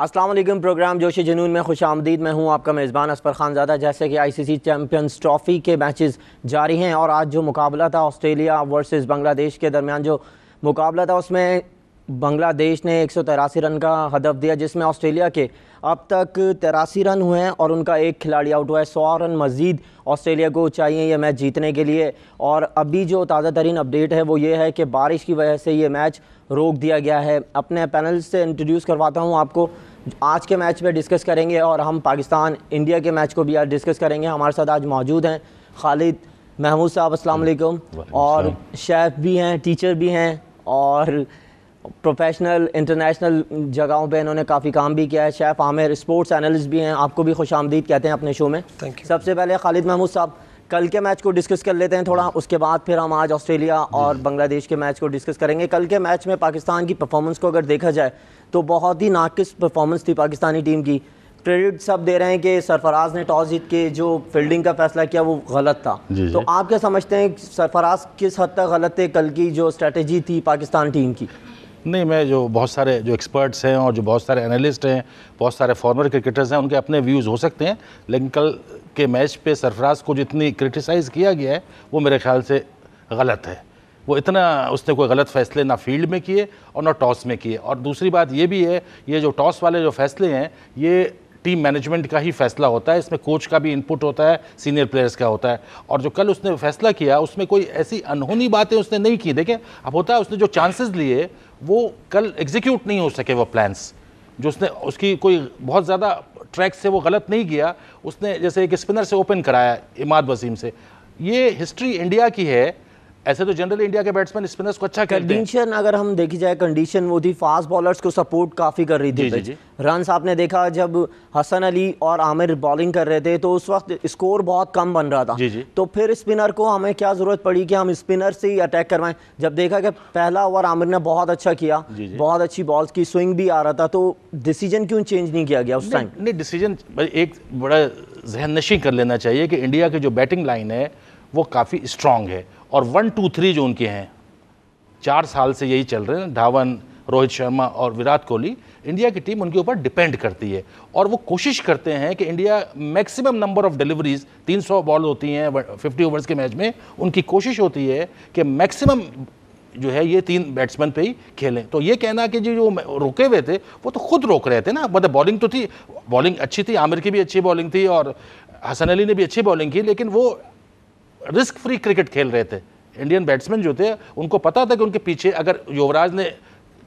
Aslam programme जोश जनून में खुश आमदीद। मैं हूँ आपका मेज़बान असफर खान ज़्यादा जैसे कि आईसीसी चैम्पियंस ट्रॉफ़ी के मैचेस जारी हैं और आज जो मुकाबला था ऑस्ट्रेलिया वर्सेस बांग्लादेश के दरमियान जो मुकाबला था, उसमें बांग्लादेश ने एक रन का हदफ दिया, जिसमें ऑस्ट्रेलिया के अब तक तिरासी रन हुए हैं और उनका एक खिलाड़ी आउट हुआ है। सौ रन मज़ीद ऑस्ट्रेलिया को चाहिए यह मैच जीतने के लिए। और अभी जो ताज़ा तरीन अपडेट है, वो ये है कि बारिश की वजह से ये मैच रोक दिया गया है। अपने पैनल से इंट्रोड्यूस करवाता हूँ आपको आज के मैच में डिस्कस करेंगे और हम पाकिस्तान इंडिया के मैच को भी आज डिस्कस करेंगे। हमारे साथ आज मौजूद हैं खालिद महमूद साहब अस्सलाम और शेफ़ भी हैं टीचर भी हैं और प्रोफेशनल इंटरनेशनल जगहों पे इन्होंने काफ़ी काम भी किया है। शेफ़ आमिर स्पोर्ट्स एनालिस्ट भी हैं। आपको भी खुश आमदीद कहते हैं अपने शो में। सबसे पहले खालिद महमूद साहब कल के मैच को डिस्कस कर लेते हैं थोड़ा। उसके बाद फिर हम आज ऑस्ट्रेलिया और बांग्लादेश के मैच को डिस्कस करेंगे। कल के मैच में पाकिस्तान की परफॉर्मेंस को अगर देखा जाए तो बहुत ही नाकिस परफॉर्मेंस थी पाकिस्तानी टीम की। क्रेडिट सब दे रहे हैं कि सरफराज ने टॉस जीत के जो फील्डिंग का फैसला किया वो गलत था। जी जी। तो आप क्या समझते हैं सरफराज किस हद तक गलत थे कल की जो स्ट्रेटजी थी पाकिस्तान टीम की? नहीं मैं जो बहुत सारे जो एक्सपर्ट्स हैं और जो बहुत सारे एनालिस्ट हैं बहुत सारे फॉर्मर क्रिकेटर्स हैं उनके अपने व्यूज़ हो सकते हैं लेकिन कल के मैच पे सरफराज को जितनी क्रिटिसाइज़ किया गया है वो मेरे ख्याल से गलत है। वो इतना उसने कोई गलत फैसले ना फ़ील्ड में किए और ना टॉस में किए। और दूसरी बात ये भी है, ये जो टॉस वाले जो फैसले हैं, ये टीम मैनेजमेंट का ही फैसला होता है। इसमें कोच का भी इनपुट होता है, सीनियर प्लेयर्स का होता है। और जो कल उसने फैसला किया, उसमें कोई ऐसी अनहोनी बातें उसने नहीं की। देखें, अब होता है उसने जो चांसेस लिए, वो कल एग्जीक्यूट नहीं हो सके वो प्लान्स जो उसने, उसकी कोई बहुत ज़्यादा ट्रैक से वो गलत नहीं किया। उसने जैसे एक स्पिनर से ओपन कराया, इमाद वसीम से। ये हिस्ट्री इंडिया की है ऐसे तो जनरली इंडिया के बैट्समैन स्पिनर्स को अच्छा कंडीशन अगर हम देखी जाए कंडीशन वो थी। फास्ट बॉलर्स को सपोर्ट काफ़ी कर रही थी रन आपने देखा जब हसन अली और आमिर बॉलिंग कर रहे थे तो उस वक्त स्कोर बहुत कम बन रहा था। जी जी। तो फिर स्पिनर को हमें क्या ज़रूरत पड़ी कि हम स्पिनर से ही अटैक करवाएँ? जब देखा कि पहला ओवर आमिर ने बहुत अच्छा किया जी जी। बहुत अच्छी बॉल्स की स्विंग भी आ रहा था तो डिसीज़न क्यों चेंज नहीं किया गया उस टाइम नहीं डिसीज़न एक बड़ा जहन नशी कर लेना चाहिए कि इंडिया की जो बैटिंग लाइन है वो काफ़ी स्ट्रांग है। और वन, टू, थ्री जो उनके हैं, चार साल से यही चल रहे हैं, धावन, रोहित शर्मा और विराट कोहली, इंडिया की टीम उनके ऊपर डिपेंड करती है। और वो कोशिश करते हैं कि India maximum number of deliveries 300 ball होती हैं 50 ओवर्स के मैच में, उनकी कोशिश होती है कि मैक्सिमम जो है ये तीन बैट्समैन पे ही खेलें। तो ये कहना कि जो रुके हुए थे, वो तो खुद रोक रहे थे ना मतलब बॉलिंग तो थी, बॉलिंग अच्छी थी, आमिर की भी अच्छी बॉलिंग थी और हसन अली ने भी अच्छी बॉलिंग की, लेकिन वो रिस्क फ्री क्रिकेट खेल रहे थे। इंडियन बैट्समैन जो थे उनको पता था कि उनके पीछे अगर युवराज ने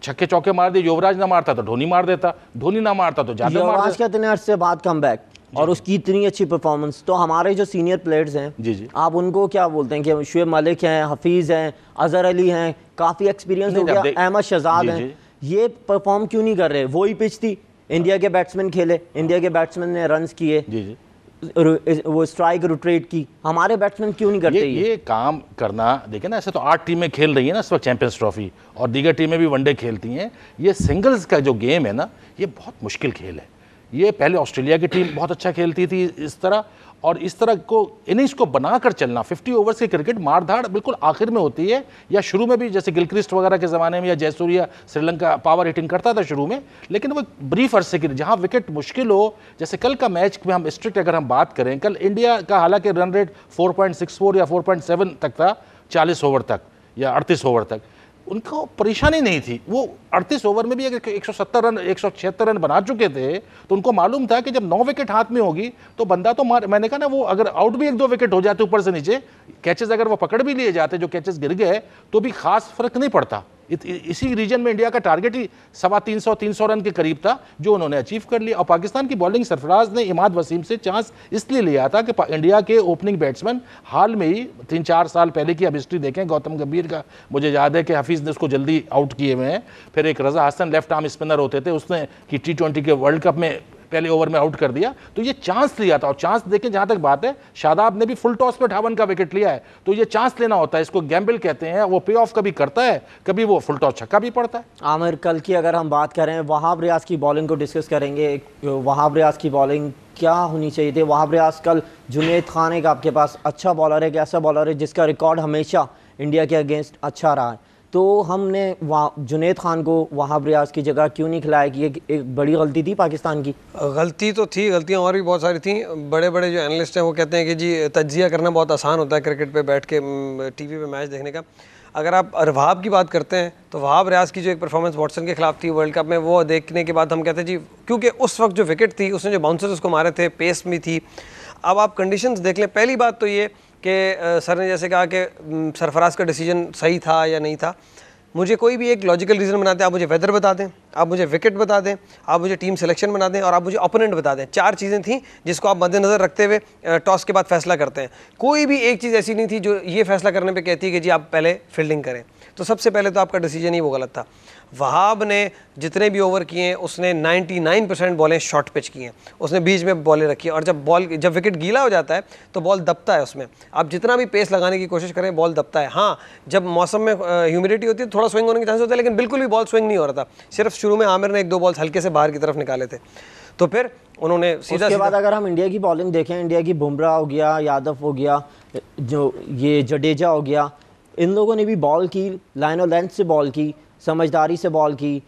छक्के चौके मार दिए युवराज ना मारता तो धोनी मार देता धोनी ना मारता तो ज़्यादा युवराज के इतने अर्से बाद कम बैक और उसकी इतनी अच्छी परफॉर्मेंस तो हमारे जो सीनियर प्लेयर्स हैं जी जी। आप उनको क्या बोलते हैं कि शुएब मलिक हैं हफीज़ हैं अजहर अली हैं काफ़ी एक्सपीरियंस हो गया अहमद शहजाद हैं। ये परफॉर्म क्यों नहीं कर रहे? वही पिच थी। इंडिया के बैट्समैन खेले इंडिया के बैट्समैन ने रन किए। वो स्ट्राइक रोटेट की। हमारे बैट्समैन क्यों नहीं करते ये, ये? काम करना देखे ना ऐसे तो आठ टीमें खेल रही है ना इस वक्त चैंपियंस ट्रॉफी और दीगर टीमें भी वनडे खेलती हैं। ये सिंगल्स का जो गेम है ना ये बहुत मुश्किल खेल है। ये पहले ऑस्ट्रेलिया की टीम बहुत अच्छा खेलती थी इस तरह और इस तरह को इनिंग्स को बनाकर चलना 50 ओवर्स की क्रिकेट मारधाड़ बिल्कुल आखिर में होती है, या शुरू में भी, जैसे गिलक्रिस्ट वगैरह के ज़माने में, या जयसूर्या श्रीलंका पावर हिटिंग करता था शुरू में, लेकिन वो ब्रीफ अरसे की, जहाँ विकेट मुश्किल हो, जैसे कल का मैच में हम स्ट्रिक्ट अगर हम बात करें, कल इंडिया का हालाँकि रन रेट फोर या फोर तक था, चालीस ओवर तक या अड़तीस ओवर तक। उनको परेशानी नहीं थी। वो अड़तीस ओवर में भी अगर 170 रन, एक सौ छिहत्तर रन बना चुके थे तो उनको मालूम था कि जब नौ विकेट हाथ में होगी तो बंदा तो मार, मैंने कहा ना, वो अगर आउट भी एक दो विकेट हो जाते ऊपर से नीचे कैचेस अगर वो पकड़ भी लिए जाते, जो कैचेस गिर गए तो भी खास फ़र्क नहीं पड़ता। इसी रीजन में इंडिया का टारगेट ही सवा तीन सौ तीन सौ रन के करीब था, जो उन्होंने अचीव कर लिया। और पाकिस्तान की बॉलिंग सरफराज ने इमाद वसीम से चांस इसलिए लिया था कि इंडिया के ओपनिंग बैट्समैन हाल में ही तीन चार साल पहले की अब हिस्ट्री देखें। गौतम गंभीर का, मुझे याद है कि हफीज़ ने उसको जल्दी आउट किए हुए हैं। फिर एक Raza Hasan left arm spinner होते थे, उसने कि टी ट्वेंटी के वर्ल्ड कप में पहले ओवर में आउट कर दिया तो ये चांस लिया था। और चांस देखें जहाँ तक बात है, शादाब ने भी फुल टॉस पे अठावन का विकेट लिया है। तो ये चांस लेना होता है, इसको गैम्बल कहते हैं, वो पे ऑफ़ कभी करता है, कभी वो फुल टॉस छक्का भी पड़ता है। आमिर, कल की अगर हम बात करें, वहाब रियाज की बॉलिंग को डिस्कस करेंगे, वहाब रियाज की बॉलिंग क्या होनी चाहिए थी? वहाब रियाज कल जुनेद खान एक आपके पास अच्छा बॉलर है, एक ऐसा बॉलर है जिसका रिकॉर्ड हमेशा इंडिया के अगेंस्ट अच्छा रहा है। तो हमने जुनेद खान को वहाब रियाज की जगह क्यों नहीं खिलाया कि ये एक बड़ी गलती थी पाकिस्तान की? गलती तो थी, गलतियाँ और भी बहुत सारी थी। बड़े बड़े जो एनालिस्ट हैं वो कहते हैं कि जी तजिया करना बहुत आसान होता है क्रिकेट पे बैठ के टीवी पे मैच देखने का। अगर आप वहाब की बात करते हैं तो वहाब रियाज की जो एक परफॉर्मेंस वॉटसन के खिलाफ थी वर्ल्ड कप में, वो देखने के बाद हम कहते हैं जी, क्योंकि उस वक्त जो विकेट थी, उसने जो बाउंसर्स उसको मारे थे पेस भी थी। अब आप कंडीशंस देख लें, पहली बात तो ये कि सर ने जैसे कहा कि सरफराज का डिसीज़न सही था या नहीं था? मुझे कोई भी एक लॉजिकल रीज़न बनाते हैं आप मुझे वेदर बता दें, आप मुझे विकेट बता दें, आप मुझे टीम सिलेक्शन बना दें और आप मुझे ओपोनेंट बता दें। चार चीज़ें थी जिसको आप मद्देनज़र रखते हुए टॉस के बाद फैसला करते हैं। कोई भी एक चीज़ ऐसी नहीं थी जो ये फैसला करने पे कहती है कि जी आप पहले फील्डिंग करें। तो सबसे पहले तो आपका डिसीज़न ही वो गलत था। वहाब ने जितने भी ओवर किए हैं उसने 99 परसेंट बॉलें शॉर्ट पिच की हैं। उसने बीच में बॉलें रखी और जब बॉल जब विकेट गीला हो जाता है तो बॉल दबता है उसमें। आप जितना भी पेस लगाने की कोशिश करें बॉल दबता है। हाँ जब मौसम में ह्यूमिडिटी होती है थोड़ा स्विंग होने के चांस होता है लेकिन बिल्कुल भी बॉल स्विंग नहीं हो रहा था। सिर्फ़ शुरू में आमिर ने एक दो बॉल्स हल्के से बाहर की तरफ़ निकाले थे। तो फिर उन्होंने सीधा उसके बाद अगर हम इंडिया की बॉलिंग देखें इंडिया की बुमराह हो गया यादव हो गया जो ये जडेजा हो गया इन लोगों ने भी बॉल की लाइन और लेंथ से बॉल की। समझदारी से बॉल की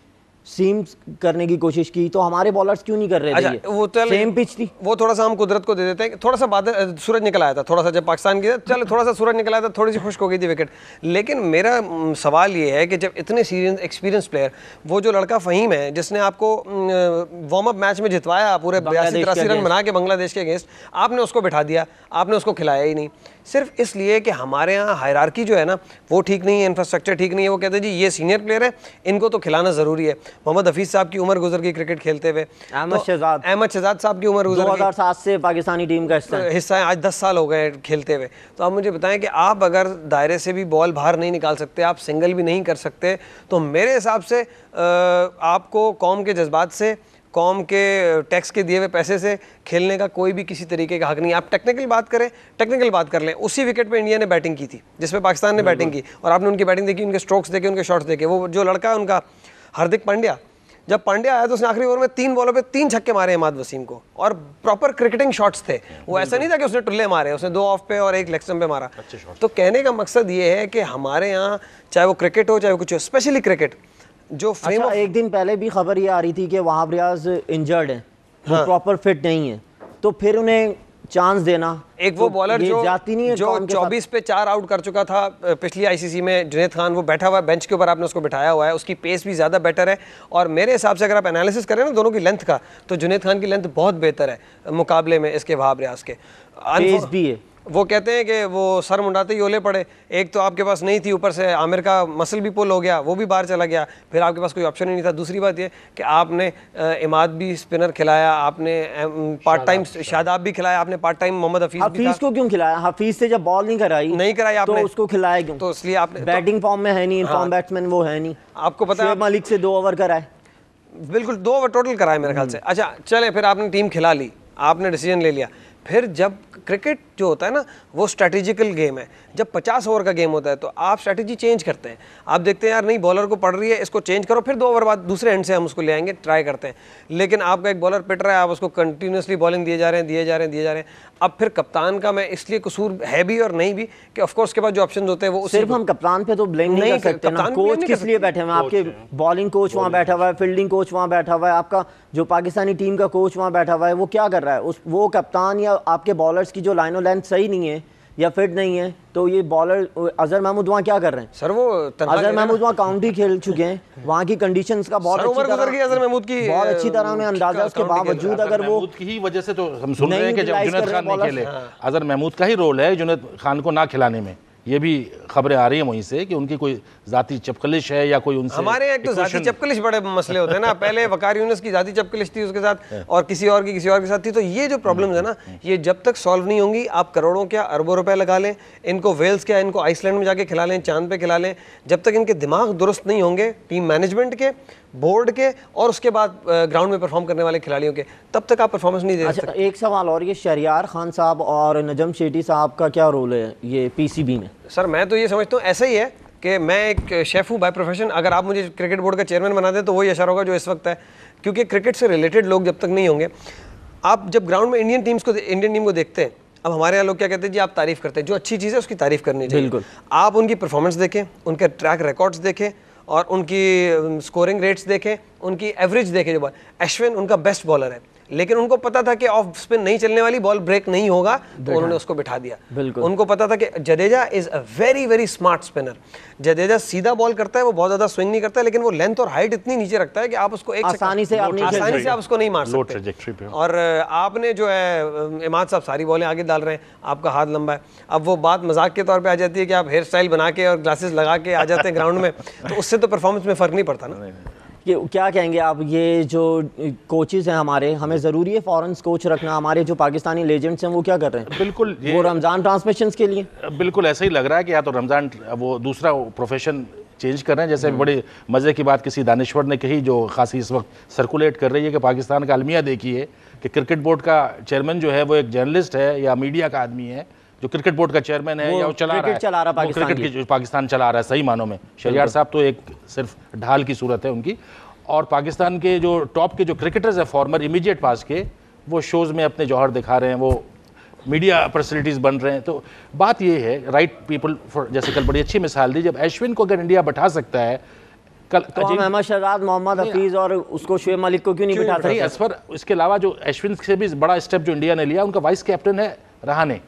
सीम करने की कोशिश की तो हमारे बॉलर्स क्यों नहीं कर रहे अच्छा, थे वो तो सेम पिच थी। वो थोड़ा सा हम कुदरत को दे देते हैं। थोड़ा सा बादल सूरज निकल आया था थोड़ा सा जब पाकिस्तान की चलो थोड़ा सा सूरज निकल आया था थोड़ी सी खुश्क हो गई थी विकेट लेकिन मेरा सवाल ये है कि जब इतने सीरियस एक्सपीरियंस प्लेयर वो जो लड़का फ़हीम है जिसने आपको वार्म अप मैच में जितवाया पूरे बयासी तिरासी रन बना के बांग्लादेश के अगेंस्ट आपने उसको बिठा दिया आपने उसको खिलाया ही नहीं। सिर्फ़ इसलिए कि हमारे यहाँ हायरार्की जो है ना वो ठीक नहीं है इंफ्रास्ट्रक्चर ठीक नहीं है वो कहते हैं जी ये सीनियर प्लेयर है इनको तो खिलाना ज़रूरी है। मोहम्मद हफीज़ साहब की उम्र गुजर गई क्रिकेट खेलते हुए। अहमद तो शहजाद। अहमद शहजाद साहब की उम्र गुजर सात से पाकिस्तानी टीम का हिस्सा। हिस्सा है आज दस साल हो गए खेलते हुए। तो आप मुझे बताएँ कि आप अगर दायरे से भी बॉल बाहर नहीं निकाल सकते आप सिंगल भी नहीं कर सकते तो मेरे हिसाब से आपको कौम के जज्बात से कौम के टैक्स के दिए हुए पैसे से खेलने का कोई भी किसी तरीके का हक नहीं आप टेक्निकल बात करें टेक्निकल बात कर लें। उसी विकेट पे इंडिया ने बैटिंग की थी जिसमें पाकिस्तान ने बैटिंग की। और आपने उनकी बैटिंग देखी उनके स्ट्रोक्स देखे उनके शॉट्स देखे। वो जो लड़का है उनका हार्दिक पांड्या। जब पांड्या आया तो उसने आखिरी ओवर में तीन बॉलों पे तीन छक्के मारे इमाद वसीम को। और प्रॉपर क्रिकेटिंग शॉट्स थे। वो ऐसा नहीं था कि उसने टुल्ले मारे उसने दो ऑफ़ पे और एक लेग पे मारा। तो कहने का मकसद ये है कि हमारे यहाँ चाहे वो क्रिकेट हो चाहे वो कुछ हो स्पेशली क्रिकेट जो फ्रेम अच्छा, एक दिन पहले भी खबर ये आ रही थी कि वहाब रियाज इंजर्ड है। वो प्रॉपर। फिट नहीं है। तो फिर उन्हें चांस देना। एक वो बॉलर तो जो जाती नहीं है जो 24 पे चार आउट कर चुका था पिछली आईसीसी में जुनेद खान वो बैठा हुआ है बेंच के ऊपर आपने उसको बिठाया हुआ है उसकी पेस भी ज़्यादा बेटर है। और मेरे हिसाब से अगर आप एनालिसिस करें ना दोनों की लेंथ का तो जुनेद खान की लेंथ बहुत बेहतर है मुकाबले में इसके वहाब रियाज के। भी है। वो कहते हैं कि वो सर मुंडाते ही ओले पड़े। एक तो आपके पास नहीं थी ऊपर से आमिर का मसल भी पुल हो गया वो भी बाहर चला गया। फिर आपके पास कोई ऑप्शन ही नहीं था। दूसरी बात ये कि आपने इमाद भी स्पिनर खिलाया आपने पार्ट टाइम शादाब भी खिलाया आपने पार्ट टाइम मोहम्मद हफीज हफीज को क्यों खिलाया? हफीज से जब बॉल नहीं कराई नहीं कराई आपने। तो उसको खिलाया क्यों? तो इसलिए आपने बैटिंग फॉर्म में है नहीं फॉर्म हाँ। बैट्समैन वो है नहीं। आपको पता है मलिक से दो ओवर कराए। बिल्कुल दो ओवर टोटल कराए मेरे ख्याल से। हम्म। अच्छा चले फिर आपने टीम खिला ली। आपने डिसीज़न ले लिया। फिर जब क्रिकेट जो होता है ना वो स्ट्रेटेजिकल गेम है। जब 50 ओवर का गेम होता है तो आप स्ट्रैटेजी चेंज करते हैं। आप देखते हैं यार नहीं बॉलर को पड़ रही है इसको चेंज करो फिर दो ओवर बाद दूसरे एंड से हम उसको ले आएँगे ट्राई करते हैं। लेकिन आपका एक बॉलर पिट रहा है आप उसको कंटिन्यूसली बॉलिंग दिए जा रहे हैं दिए जा रहे हैं दिए जा रहे हैं। अब फिर कप्तान का मैं इसलिए कसूर है भी और नहीं भी कि ऑफकोर्स के बाद जो ऑप्शन होते हैं वो सिर्फ़ हम कप्तान पे तो ब्लेम नहीं कर सकते ना। कोच किस लिए बैठे हुए आपके बॉलिंग कोच वहाँ बैठा हुआ है फील्डिंग कोच वहाँ बैठा हुआ है आपका जो पाकिस्तानी टीम का कोच वहाँ बैठा हुआ है वो क्या कर रहा है? उस वो कप्तान या आपके बॉलर्स की जो लाइन लेंथ सही नहीं है या फिट नहीं है तो ये बॉलर अजहर महमूद वहाँ क्या कर रहे हैं? सर वो अजहर महमूद वहाँ काउंटी खेल चुके हैं वहाँ की कंडीशन का बहुत अच्छी तरह अजहर महमूद की? बहुत अच्छी तरह उन्हें अंदाज़ा उसके बावजूद अगर वो की ही वजह से तो हम सुन रहे हैं कि जब जुनेद खान नहीं खेले अजहर महमूद का ही रोल है जुनेद खान को ना खिलाने में। ये भी खबरें आ रही हैं वहीं से कि उनकी कोई जाती चपकलिश है या कोई उनसे हमारे एक तो जाती चपकलिश बड़े मसले होते हैं ना पहले वकार यूनिस की जाती चपकलिश थी उसके साथ हाँ। और किसी और की किसी और के साथ थी तो ये जो प्रॉब्लम है ना हाँ। ये जब तक सॉल्व नहीं होंगी आप करोड़ों क्या अरबों रुपए लगा लें इनको वेल्स क्या इनको आइसलैंड में जाके खिला लें चाँद पे खिला लें जब तक इनके दिमाग दुरुस्त नहीं होंगे टीम मैनेजमेंट के बोर्ड के और उसके बाद ग्राउंड में परफॉर्म करने वाले खिलाड़ियों के। तब तक आप परफॉर्मेंस नहीं दे अच्छा, सकते। एक सवाल और ये शरियार खान साहब और नजम शेटी साहब का क्या रोल है ये पीसीबी में? सर मैं तो ये समझता हूँ ऐसा ही है कि मैं एक शेफ़ हूँ बाय प्रोफेशन अगर आप मुझे क्रिकेट बोर्ड का चेयरमैन बना दें तो वही असर होगा जो इस वक्त है। क्योंकि क्रिकेट से रिलेटेड लोग जब तक नहीं होंगे आप जब ग्राउंड में इंडियन टीम्स को इंडियन टीम को देखते हैं अब हमारे यहाँ लोग क्या कहते हैं जी आप तारीफ़ करते हैं जो अच्छी चीज़ है उसकी तारीफ़ करनी चाहिए। बिल्कुल। आप उनकी परफॉर्मेंस देखें उनके ट्रैक रिकॉर्ड्स देखें और उनकी स्कोरिंग रेट्स देखें, उनकी एवरेज देखें जो बॉल अश्विन उनका बेस्ट बॉलर है। लेकिन उनको पता था कि ऑफ़ स्पिन नहीं चलने वाली बॉल ब्रेक नहीं होगा तो उन्होंने उसको बिठा दिया। उनको पता था कि Jadeja is a very very smart spinner Jadeja सीधा बॉल करता है वो बहुत ज़्यादा स्विंग नहीं करता है लेकिन वो लेंथ और हाइट इतनी नीचे रखता है कि आप उसको एक आसानी से नहीं आसानी से आप उसको नहीं मार सकते। और आपने जो है इमाद साहब सारी बॉलें आगे डाल रहे हैं आपका हाथ लंबा है। अब वो बात मज़ाक के तौर पर आ जाती है कि आप हेयर स्टाइल बना के और ग्लासेस लगा के आ जाते हैं ग्राउंड में तो उससे तो परफॉर्मेंस में फ़र्क नहीं पड़ता ना। ये क्या कहेंगे आप ये जो कोचेज हैं हमारे हमें ज़रूरी है फॉरेन कोच रखना हमारे जो पाकिस्तानी लेजेंड्स हैं वो क्या कर रहे हैं? बिल्कुल ये वो रमज़ान ट्रांसमिशन के लिए। बिल्कुल ऐसा ही लग रहा है कि या तो रमज़ान वो दूसरा प्रोफेशन चेंज कर रहे हैं जैसे बड़े मज़े की बात किसी दानश्वर ने कही जो खासी इस वक्त सर्कुलेट कर रही है कि पाकिस्तान का अलमिया देखिए कि क्रिकेट बोर्ड का चेयरमैन जो है वो एक जर्नलिस्ट है या मीडिया का आदमी है जो क्रिकेट बोर्ड का चेयरमैन है या वो चला रहा है चला रहा है पाकिस्तान क्रिकेट की पाकिस्तान चला रहा है सही मानों में। शरियार साहब तो एक सिर्फ़ ढाल की सूरत है उनकी। और पाकिस्तान के जो टॉप के जो क्रिकेटर्स हैं फॉर्मर इमीडिएट पास के वो शोज़ में अपने जौहर दिखा रहे हैं वो मीडिया पर्सनलिटीज़ बन रहे हैं। तो बात ये है राइट पीपल फॉर जैसे कल बड़ी अच्छी मिसाल दी जब अश्विन को अगर इंडिया बैठा सकता है कल तो अहमद शहजाद मोहम्मद हफीज़ और उसको शुएब मलिक को क्यों नहीं बिठा सकते? असफर इसके अलावा जो अश्विन से भी बड़ा स्टेप जो इंडिया ने लिया उनका वाइस कैप्टन है रहाने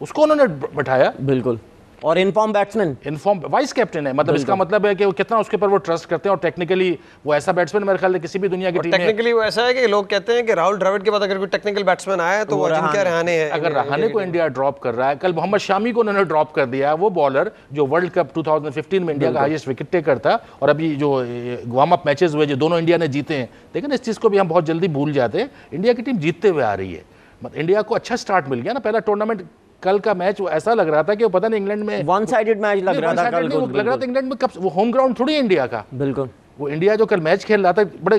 उसको उन्होंने बैठाया। बिल्कुल। और inform batsman inform vice captain है। मतलब इसका मतलब है कि वो कितना उसके ऊपर वो ट्रस्ट करते हैं और टेक्निकली वो ऐसा बैट्समैन मेरे ख्याल किसी भी दुनिया की टीम टेक्निकली वो ऐसा है कि लोग कहते हैं कि राहुल द्रविड़ के बाद अगर कोई टेक्निकल बैट्समैन आया तो वो अजिंक्य रहाणे है। अगर रहाने को इंडिया ड्रॉप कर रहा है। कल मोहम्मद शामी को उन्होंने ड्रॉप कर दिया वो बॉलर जो वर्ल्ड कप 2015 में इंडिया का हाईएस्ट विकेट टेकर था और अभी जो वार्म अप मैचेस हुए जो दोनों इंडिया ने जीते हैं। लेकिन इस चीज़ को भी हम बहुत जल्दी भूल जाते हैं। इंडिया की टीम जीतते हुए आ रही है। मतलब इंडिया को अच्छा स्टार्ट मिल गया ना। पहला टूर्नामेंट कल का मैच वो ऐसा लग रहा था कि वो पता नहीं इंग्लैंड में वन साइडेड मैच लग रहा था कल लग रहा था इंग्लैंड में कब वो होम ग्राउंड थोड़ी इंडिया का। बिल्कुल। वो इंडिया जो कल मैच खेल रहा था बड़े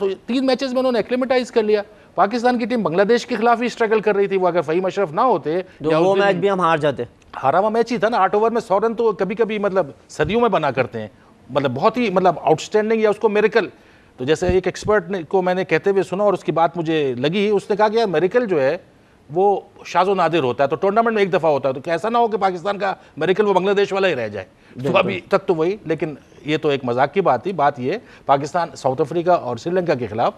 तो तीन मैचेस में उन्होंने एक्लेमेटाइज कर लिया। पाकिस्तान की टीम बांग्लादेश के खिलाफ ही स्ट्रगल कर रही थी वो अगर फहीम अशरफ ना होते तो वो मैच भी हम हार जाते। हारा हुआ मैच ही था ना आठ ओवर में सौ रन तो कभी कभी मतलब सदियों में बना करते हैं। मतलब बहुत ही मतलब आउटस्टैंडिंग या उसको मेरिकल तो जैसे एक एक्सपर्ट ने को मैंने कहते हुए सुना और उसकी बात मुझे लगी। उसने कहा कि यार मेरिकल जो है वो शाजो नादिर होता है तो टूर्नामेंट में एक दफ़ा होता है तो कैसा ना हो कि पाकिस्तान का मेरिकल वो बांग्लादेश वाला ही रह जाए? तो अभी तक तो वही लेकिन ये तो एक मज़ाक की बात थी बात ये पाकिस्तान साउथ अफ्रीका और श्रीलंका के खिलाफ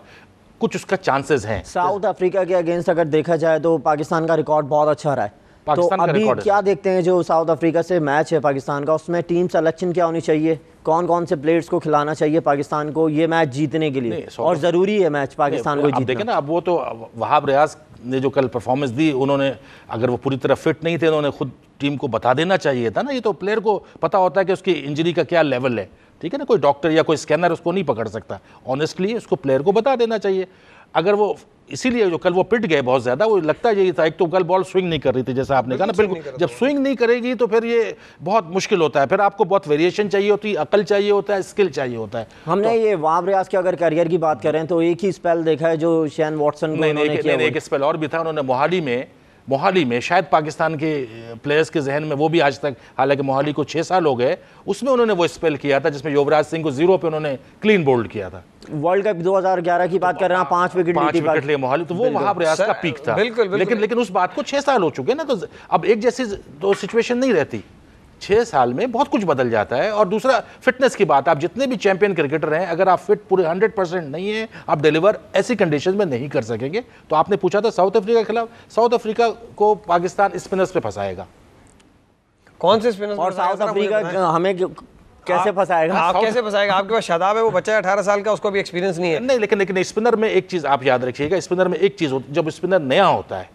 कुछ उसका चांसेस हैं। साउथ अफ्रीका के अगेंस्ट अगर देखा जाए तो पाकिस्तान का रिकॉर्ड बहुत अच्छा रहा है। तो पाकिस्तान अभी रिकॉर्ड है। क्या देखते हैं जो साउथ अफ्रीका से मैच है पाकिस्तान का उसमें टीम सिलेक्शन क्या होनी चाहिए? कौन कौन से प्लेयर्स को खिलाना चाहिए पाकिस्तान को ये मैच जीतने के लिए? और ज़रूरी है मैच पाकिस्तान को आप देखें ना अब वो तो वहाब रियाज ने जो कल परफॉर्मेंस दी, उन्होंने, अगर वो पूरी तरह फिट नहीं थे, उन्होंने खुद टीम को बता देना चाहिए था ना, ये तो प्लेयर को पता होता है कि उसकी इंजरी का क्या लेवल है। ठीक है ना, कोई डॉक्टर या कोई स्कैनर उसको नहीं पकड़ सकता। ऑनेस्टली उसको प्लेयर को बता देना चाहिए। अगर वो इसीलिए जो कल वो पिट गए बहुत ज़्यादा वो लगता यही था एक तो कल बॉल स्विंग नहीं कर रही थी जैसा आपने कहा ना बिल्कुल जब स्विंग नहीं करेगी तो फिर ये बहुत मुश्किल होता है फिर आपको बहुत वेरिएशन चाहिए होती है अकल चाहिए होता है स्किल चाहिए होता है हमने ये वाव रियाज के अगर करियर की बात करें तो एक ही स्पेल देखा है जो शैन वॉटसन वो। एक स्पेल और भी था उन्होंने मोहाली में मोहाली में शायद पाकिस्तान के प्लेयर्स के जहन में वो भी आज तक हालाँकि मोहाली को छः साल हो गए उसमें उन्होंने वो स्पेल किया था जिसमें युवराज सिंह को ज़ीरो पे उन्होंने क्लीन बोल्ड किया था। वर्ल्ड कप 2011 की बात कर रहे हैं पाँच विकेट पाँच विकेट लिए मोहाली तो वो वहाँ प्रयास का पीक था। बिल्कुल। लेकिन लेकिन उस बात को छह साल हो चुके ना तो अब एक जैसी तो सिचुएशन नहीं रहती। छह साल में बहुत कुछ बदल जाता है। और दूसरा फिटनेस की बात आप जितने भी चैंपियन क्रिकेटर हैं अगर आप फिट पूरे हंड्रेड परसेंट नहीं है आप डिलीवर ऐसी कंडीशन में नहीं कर सकेंगे। तो आपने पूछा था साउथ अफ्रीका के खिलाफ साउथ अफ्रीका को पाकिस्तान स्पिनर्स पे फंसाएगा। कौन से स्पिनर्स और साउथ अफ्रीका हमें कैसे फंसाएगा? आप कैसे फंसाएगा? आपके पास शादाब है वो बच्चा है अठारह साल का उसको भी एक्सपीरियंस नहीं है। नहीं लेकिन लेकिन स्पिनर में एक चीज़ आप याद रखिएगा स्पिनर में एक चीज़ होती जब स्पिनर नया होता है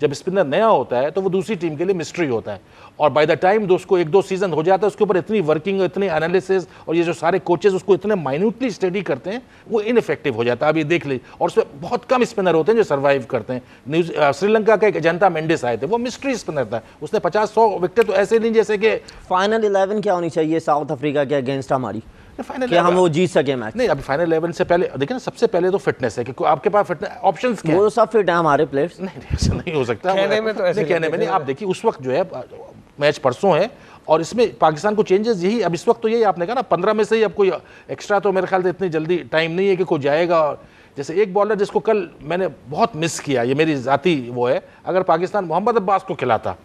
जब स्पिनर नया होता है तो वो दूसरी टीम के लिए मिस्ट्री होता है। और बाय द टाइम उसको एक दो सीज़न हो जाता है, उसके ऊपर इतनी वर्किंग इतनी एनालिसिस और ये जो सारे कोचेज उसको इतने माइन्यूटली स्टडी करते हैं, वो इनफेक्टिव हो जाता है। अभी देख लीजिए। और उसमें बहुत कम स्पिनर होते हैं जो सर्वाइव करते हैं। न्यूज़ श्रीलंका का एक अजंता मेंडिस आए थे, वो मिस्ट्री स्पिनर था। उसने पचास सौ विकेट तो ऐसे नहीं, जैसे कि फाइनल इलेवन क्या होनी चाहिए साउथ अफ्रीका के अगेंस्ट हमारी? फाइनल हम वो जीत सके मैच नहीं अभी फाइनल इलेवन से पहले देखिए ना सबसे पहले तो फिटनेस है क्योंकि आपके पास फिटनेस ऑप्शन वो सब फिट है हमारे प्लेयर्स नहीं नहीं, ऐसा नहीं हो सकता। कहने में तो ऐसे नहीं कहने में नहीं आप देखिए उस वक्त जो है मैच परसों है और इसमें पाकिस्तान को चेंजेस यही अब इस वक्त तो यही आपने कहा ना पंद्रह में से ही अब कोई एक्स्ट्रा तो मेरे ख्याल से इतनी जल्दी टाइम नहीं है कि कोई जाएगा जैसे एक बॉलर जिसको कल मैंने बहुत मिस किया ये मेरी ज़ाती वो है अगर पाकिस्तान मोहम्मद अब्बास को खिलाता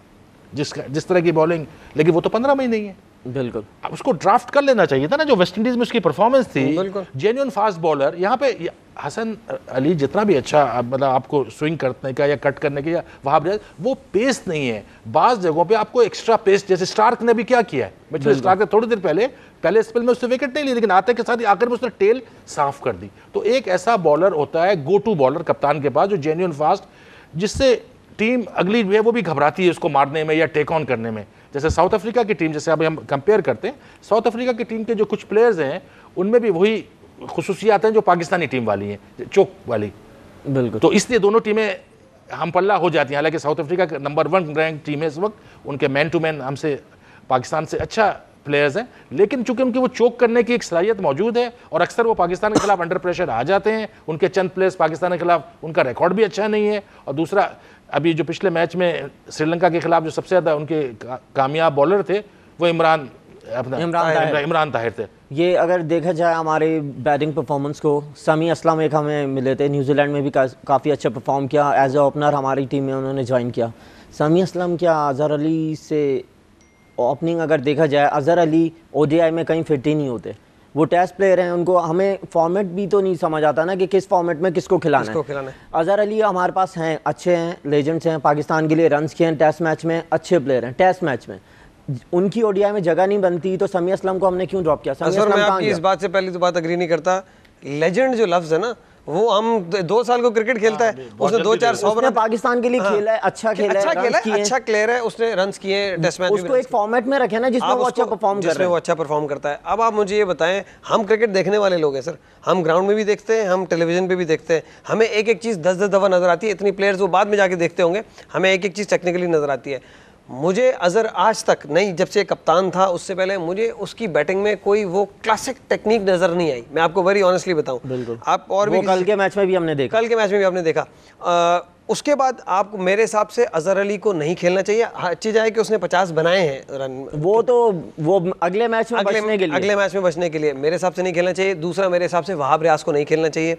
जिस जिस तरह की बॉलिंग लेकिन वो तो पंद्रह में ही नहीं है। बिल्कुल। अब उसको ड्राफ्ट कर लेना चाहिए था ना जो वेस्ट इंडीज में उसकी परफॉर्मेंस थी। जेन्यून फास्ट बॉलर यहाँ पे हसन अली जितना भी अच्छा मतलब आपको स्विंग करने का या कट करने का या वहाँ वो पेस नहीं है। बाज जगहों पे आपको एक्स्ट्रा पेस जैसे स्टार्क ने भी क्या किया है? मिचेल स्टार्क ने थोड़ी देर पहले पहले स्पेल में उससे विकेट नहीं ली लेकिन आते के साथ ही आखिर में उसने टेल साफ़ कर दी। तो एक ऐसा बॉलर होता है गो टू बॉलर कप्तान के पास जो जेन्यून फास्ट जिससे टीम अगली जो है वो भी घबराती है उसको मारने में या टेक ऑन करने में। जैसे साउथ अफ्रीका की टीम जैसे अभी हम कंपेयर करते हैं साउथ अफ्रीका की टीम के जो कुछ प्लेयर्स हैं उनमें भी वही खसूसियात हैं जो पाकिस्तानी टीम वाली हैं चौक वाली। बिल्कुल। तो इसलिए दोनों टीमें हम पल्ला हो जाती हैं। हालाँकि साउथ अफ्रीका का नंबर वन रैंक टीम है इस वक्त उनके मैन टू मैन हमसे पाकिस्तान से अच्छा प्लेयर्स हैं। लेकिन चूँकि उनकी वो चोक करने की एक सलाहियत मौजूद है और अक्सर वो पाकिस्तान के खिलाफ अंडर प्रेशर आ जाते हैं उनके चंद प्लेयर्स पाकिस्तान के खिलाफ उनका रिकॉर्ड भी अच्छा नहीं है और दूसरा अभी जो पिछले मैच में श्रीलंका के खिलाफ जो सबसे ज़्यादा उनके कामयाब बॉलर थे वो इमरान अपना इमरान इमरान ताहिर थे। ये अगर देखा जाए हमारे बैटिंग परफॉर्मेंस को समी असलम एक हमें मिले थे न्यूजीलैंड में भी का, काफ़ी अच्छा परफॉर्म किया एज ए ओपनर हमारी टीम में उन्होंने ज्वाइन किया। समी असलम क्या अज़हर अली से ओपनिंग अगर देखा जाए अज़हर अली ओडीआई में कहीं फिट ही नहीं होते। वो टेस्ट प्लेयर हैं उनको हमें फॉर्मेट भी तो नहीं समझ आता ना कि किस फॉर्मेट में किसको खिलाना किसको है खिलाना है। अज़हर अली हमारे पास हैं अच्छे हैं लेजेंड्स हैं पाकिस्तान के लिए रन किए हैं टेस्ट मैच में अच्छे प्लेयर हैं टेस्ट मैच में। उनकी ओडीआई में जगह नहीं बनती तो समी असलम को हमने क्यों ड्रॉप किया? समी असलम इस बात से पहले तो बात अग्री नहीं करता। लेजेंड जो लफ्ज है ना वो हम दो साल को क्रिकेट खेलता है उसने दो चार सौ उसने पाकिस्तान के लिए खेला है अच्छा खेला अच्छा खेला है अच्छा प्लेयर है उसने रन किए टेस्ट मैच उसको एक फॉर्मेट में रखे ना जिसमें वो अच्छा परफॉर्म कर जिसमें रहे वो अच्छा परफॉर्म करता है। अब आप मुझे ये बताएँ हम क्रिकेट देखने वाले लोग हैं सर हम ग्राउंड में भी देखते हैं हम टेलीविज़न पे भी देखते हैं। हमें एक एक चीज़ दस दस दफ़ा नज़र आती है इतनी प्लेयर्स वो बाद में जाके देखते होंगे हमें एक एक चीज़ टेक्निकली नज़र आती है। मुझे अजहर आज तक नहीं जब से कप्तान था उससे पहले मुझे उसकी बैटिंग में कोई वो क्लासिक टेक्निक नज़र नहीं आई। मैं आपको वेरी ऑनेस्टली बताऊँ। बिल्कुल। आप और भी कल के मैच में भी हमने देखा। कल के मैच में भी आपने देखा। अ, उसके बाद आप मेरे हिसाब से अजहर अली को नहीं खेलना चाहिए। हाँ, अच्छी जाए कि उसने पचास बनाए हैं रन। वो तो वो अगले मैच में अगले बचने के लिए। अगले मैच में बचने के लिए मेरे हिसाब से नहीं खेलना चाहिए। दूसरा मेरे हिसाब से वहाब रियाज को नहीं खेलना चाहिए।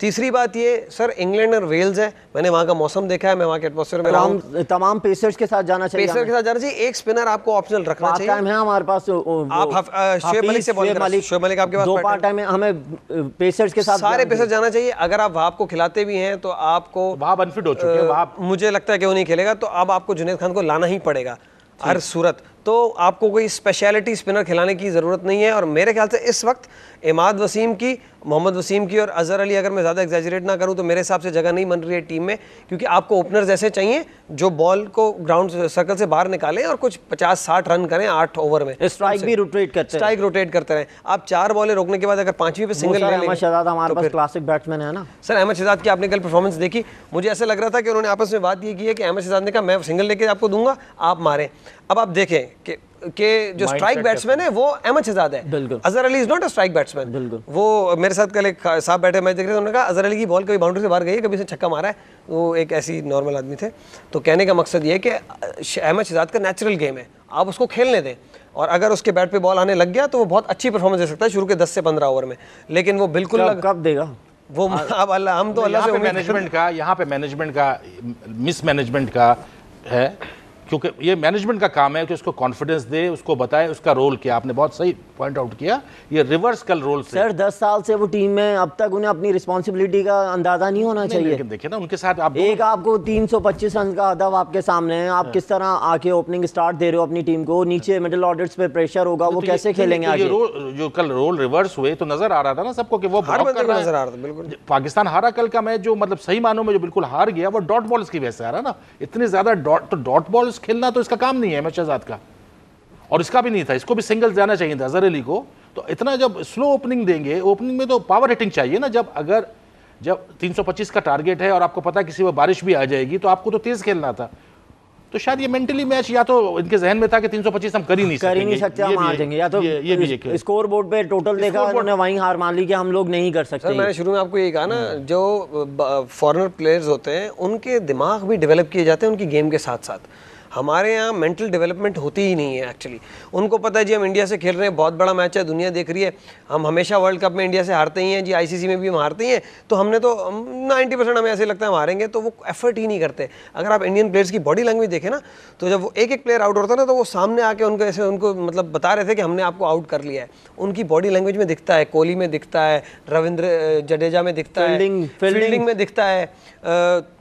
तीसरी बात ये सर इंग्लैंड और वेल्स है। मैंने वहाँ का मौसम देखा है मैं वहाँ के एटमोसफेयर में रहा। तमाम तमाम पेसर्स के साथ जाना चाहिए पेसर के साथ जाना चाहिए। एक स्पिनर आपको ऑप्शनल रखना चाहिए। टाइम है हमारे पास आप शुएब मलिक से बॉल मलिक शुएब मलिक आपके पास दो पार्ट टाइम है हमें पेसर्स के साथ सारे पेसर जाना चाहिए। अगर आप वहाब को खिलाते भी हैं तो आपको वहाँ अनफिट हो चुके हैं मुझे लगता है कि वो नहीं खेलेगा तो अब आपको जुनेद खान को लाना ही पड़ेगा। हर सूरत। तो आपको कोई स्पेशलिटी स्पिनर खिलाने की ज़रूरत नहीं है और मेरे ख्याल से इस वक्त इमाद वसीम की मोहम्मद वसीम की और अजहर अली अगर मैं ज़्यादा एग्जैजरेट ना करूँ तो मेरे हिसाब से जगह नहीं बन रही है टीम में क्योंकि आपको ओपनर्स ऐसे चाहिए जो बॉल को ग्राउंड सर्कल से बाहर निकालें और कुछ पचास साठ रन करें आठ ओवर में। स्ट्राइक भी रोटेट करते हैं। स्ट्राइक रोटेट करते रहें। आप चार बॉलें रोकने के बाद अगर पांचवी पे सिंगल अहमद शहजाद हमारे तो पास क्लासिक बैट्समैन है ना। सर अहमद शहजाद की आपने कल परफॉर्मेंस देखी। मुझे ऐसा लग रहा था कि उन्होंने आपस में बात ये की है कि अहमद शहजाद ने कहा मैं सिंगल लेके आपको दूँगा आप मारें। अब आप देखें कि कि जो स्ट्राइक बैट्समैन है वो अहमद शहजाद है. बिल्कुल। Azhar Ali is not a strike batsman बिल्कुल। वो मेरे साथ कल एक साहब बैठे मैच देख रहे थे उन्होंने कहा अजहर अली की बॉल कभी बाउंड्री से बाहर गई है? कभी से छक्का मारा है? वो एक ऐसी नॉर्मल आदमी थे. तो कहने का मकसद ये है कि अहमद शहजाद का नेचुरल गेम है. आप उसको खेलने दें. और अगर उसके बैट पे बॉल आने लग गया तो वो बहुत अच्छी परफॉर्मेंस दे सकता है शुरू के 10 से 15 ओवर में. लेकिन वो बिल्कुल कब लग, कब देगा? वो अब अल्लाह हम तो अल्लाह से मैनेजमेंट का यहाँ पे मैनेजमेंट का मिस मैनेजमेंट का है। क्योंकि ये मैनेजमेंट का काम है कि उसको कॉन्फिडेंस दे, उसको बताए, उसका रोल क्या आपने बहुत सही पॉइंट आउट किया ये रिवर्स कल रोल से। सर दस साल से वो टीम में अब तक उन्हें अपनी रिस्पॉन्सिबिलिटी का अंदाज़ा नहीं होना नहीं, चाहिए। लेकिन देखिए ना उनके साथ आप एक आपको 325 रन का हदफ आपके सामने है। आप किस तरह आके ओपनिंग स्टार्ट दे रहे हो अपनी टीम को? नीचे मिडिल ऑर्डर्स पे प्रेशर होगा वो तो कैसे खेलेंगे तो आगे? जो कल रोल रिवर्स हुए तो नज़र आ रहा था ना सबको कि वो हर है। नज़र आ रहा था बिल्कुल। पाकिस्तान हारा कल का मैच जो मतलब सही मानों में जो बिल्कुल हार गया वो डॉट बॉल्स की वजह से आ रहा ना। इतने ज़्यादा डॉट तो डॉट बॉल्स खेलना तो इसका काम नहीं है अहमद शहजाद का। और इसका भी नहीं था इसको भी सिंगल जाना चाहिए था अजहर अली को। तो इतना जब स्लो ओपनिंग देंगे ओपनिंग में तो पावर हिटिंग चाहिए ना जब अगर जब 325 का टारगेट है और आपको पता है किसी में बारिश भी आ जाएगी तो आपको तो तेज खेलना था। तो शायद ये मेंटली मैच या तो इनके जहन में था कि 325 हम कर ही नहीं कर ही नहीं सकेंगे। सकते हम हार जाएँगे। या तो ये ये भी स्कोर बोर्ड पे टोटल देखा उन्होंने वहीं हार मान ली कि हम लोग नहीं कर सकते। मैंने शुरू में आपको ये कहा ना जो फॉरेनर प्लेयर्स होते हैं उनके दिमाग भी डेवलप किए जाते हैं उनकी गेम के साथ साथ हमारे यहाँ मेंटल डेवलपमेंट होती ही नहीं है एक्चुअली उनको पता है जी हम इंडिया से खेल रहे हैं बहुत बड़ा मैच है दुनिया देख रही है। हम हमेशा वर्ल्ड कप में इंडिया से हारते ही हैं जी आईसीसी में भी हम हारते ही हैं। तो हमने तो नाइन्टी परसेंट हमें ऐसे लगता है हम हारेंगे तो वो एफर्ट ही नहीं करते। अगर आप इंडियन प्लेयर्स की बॉडी लैंग्वेज देखें ना तो जब वो एक एक प्लेयर आउट होता है ना तो वो सामने आके उनको ऐसे उनको मतलब बता रहे थे कि हमने आपको आउट कर लिया है। उनकी बॉडी लैंग्वेज में दिखता है कोहली में दिखता है रविंद्र जडेजा में दिखता है फील्डिंग में दिखता है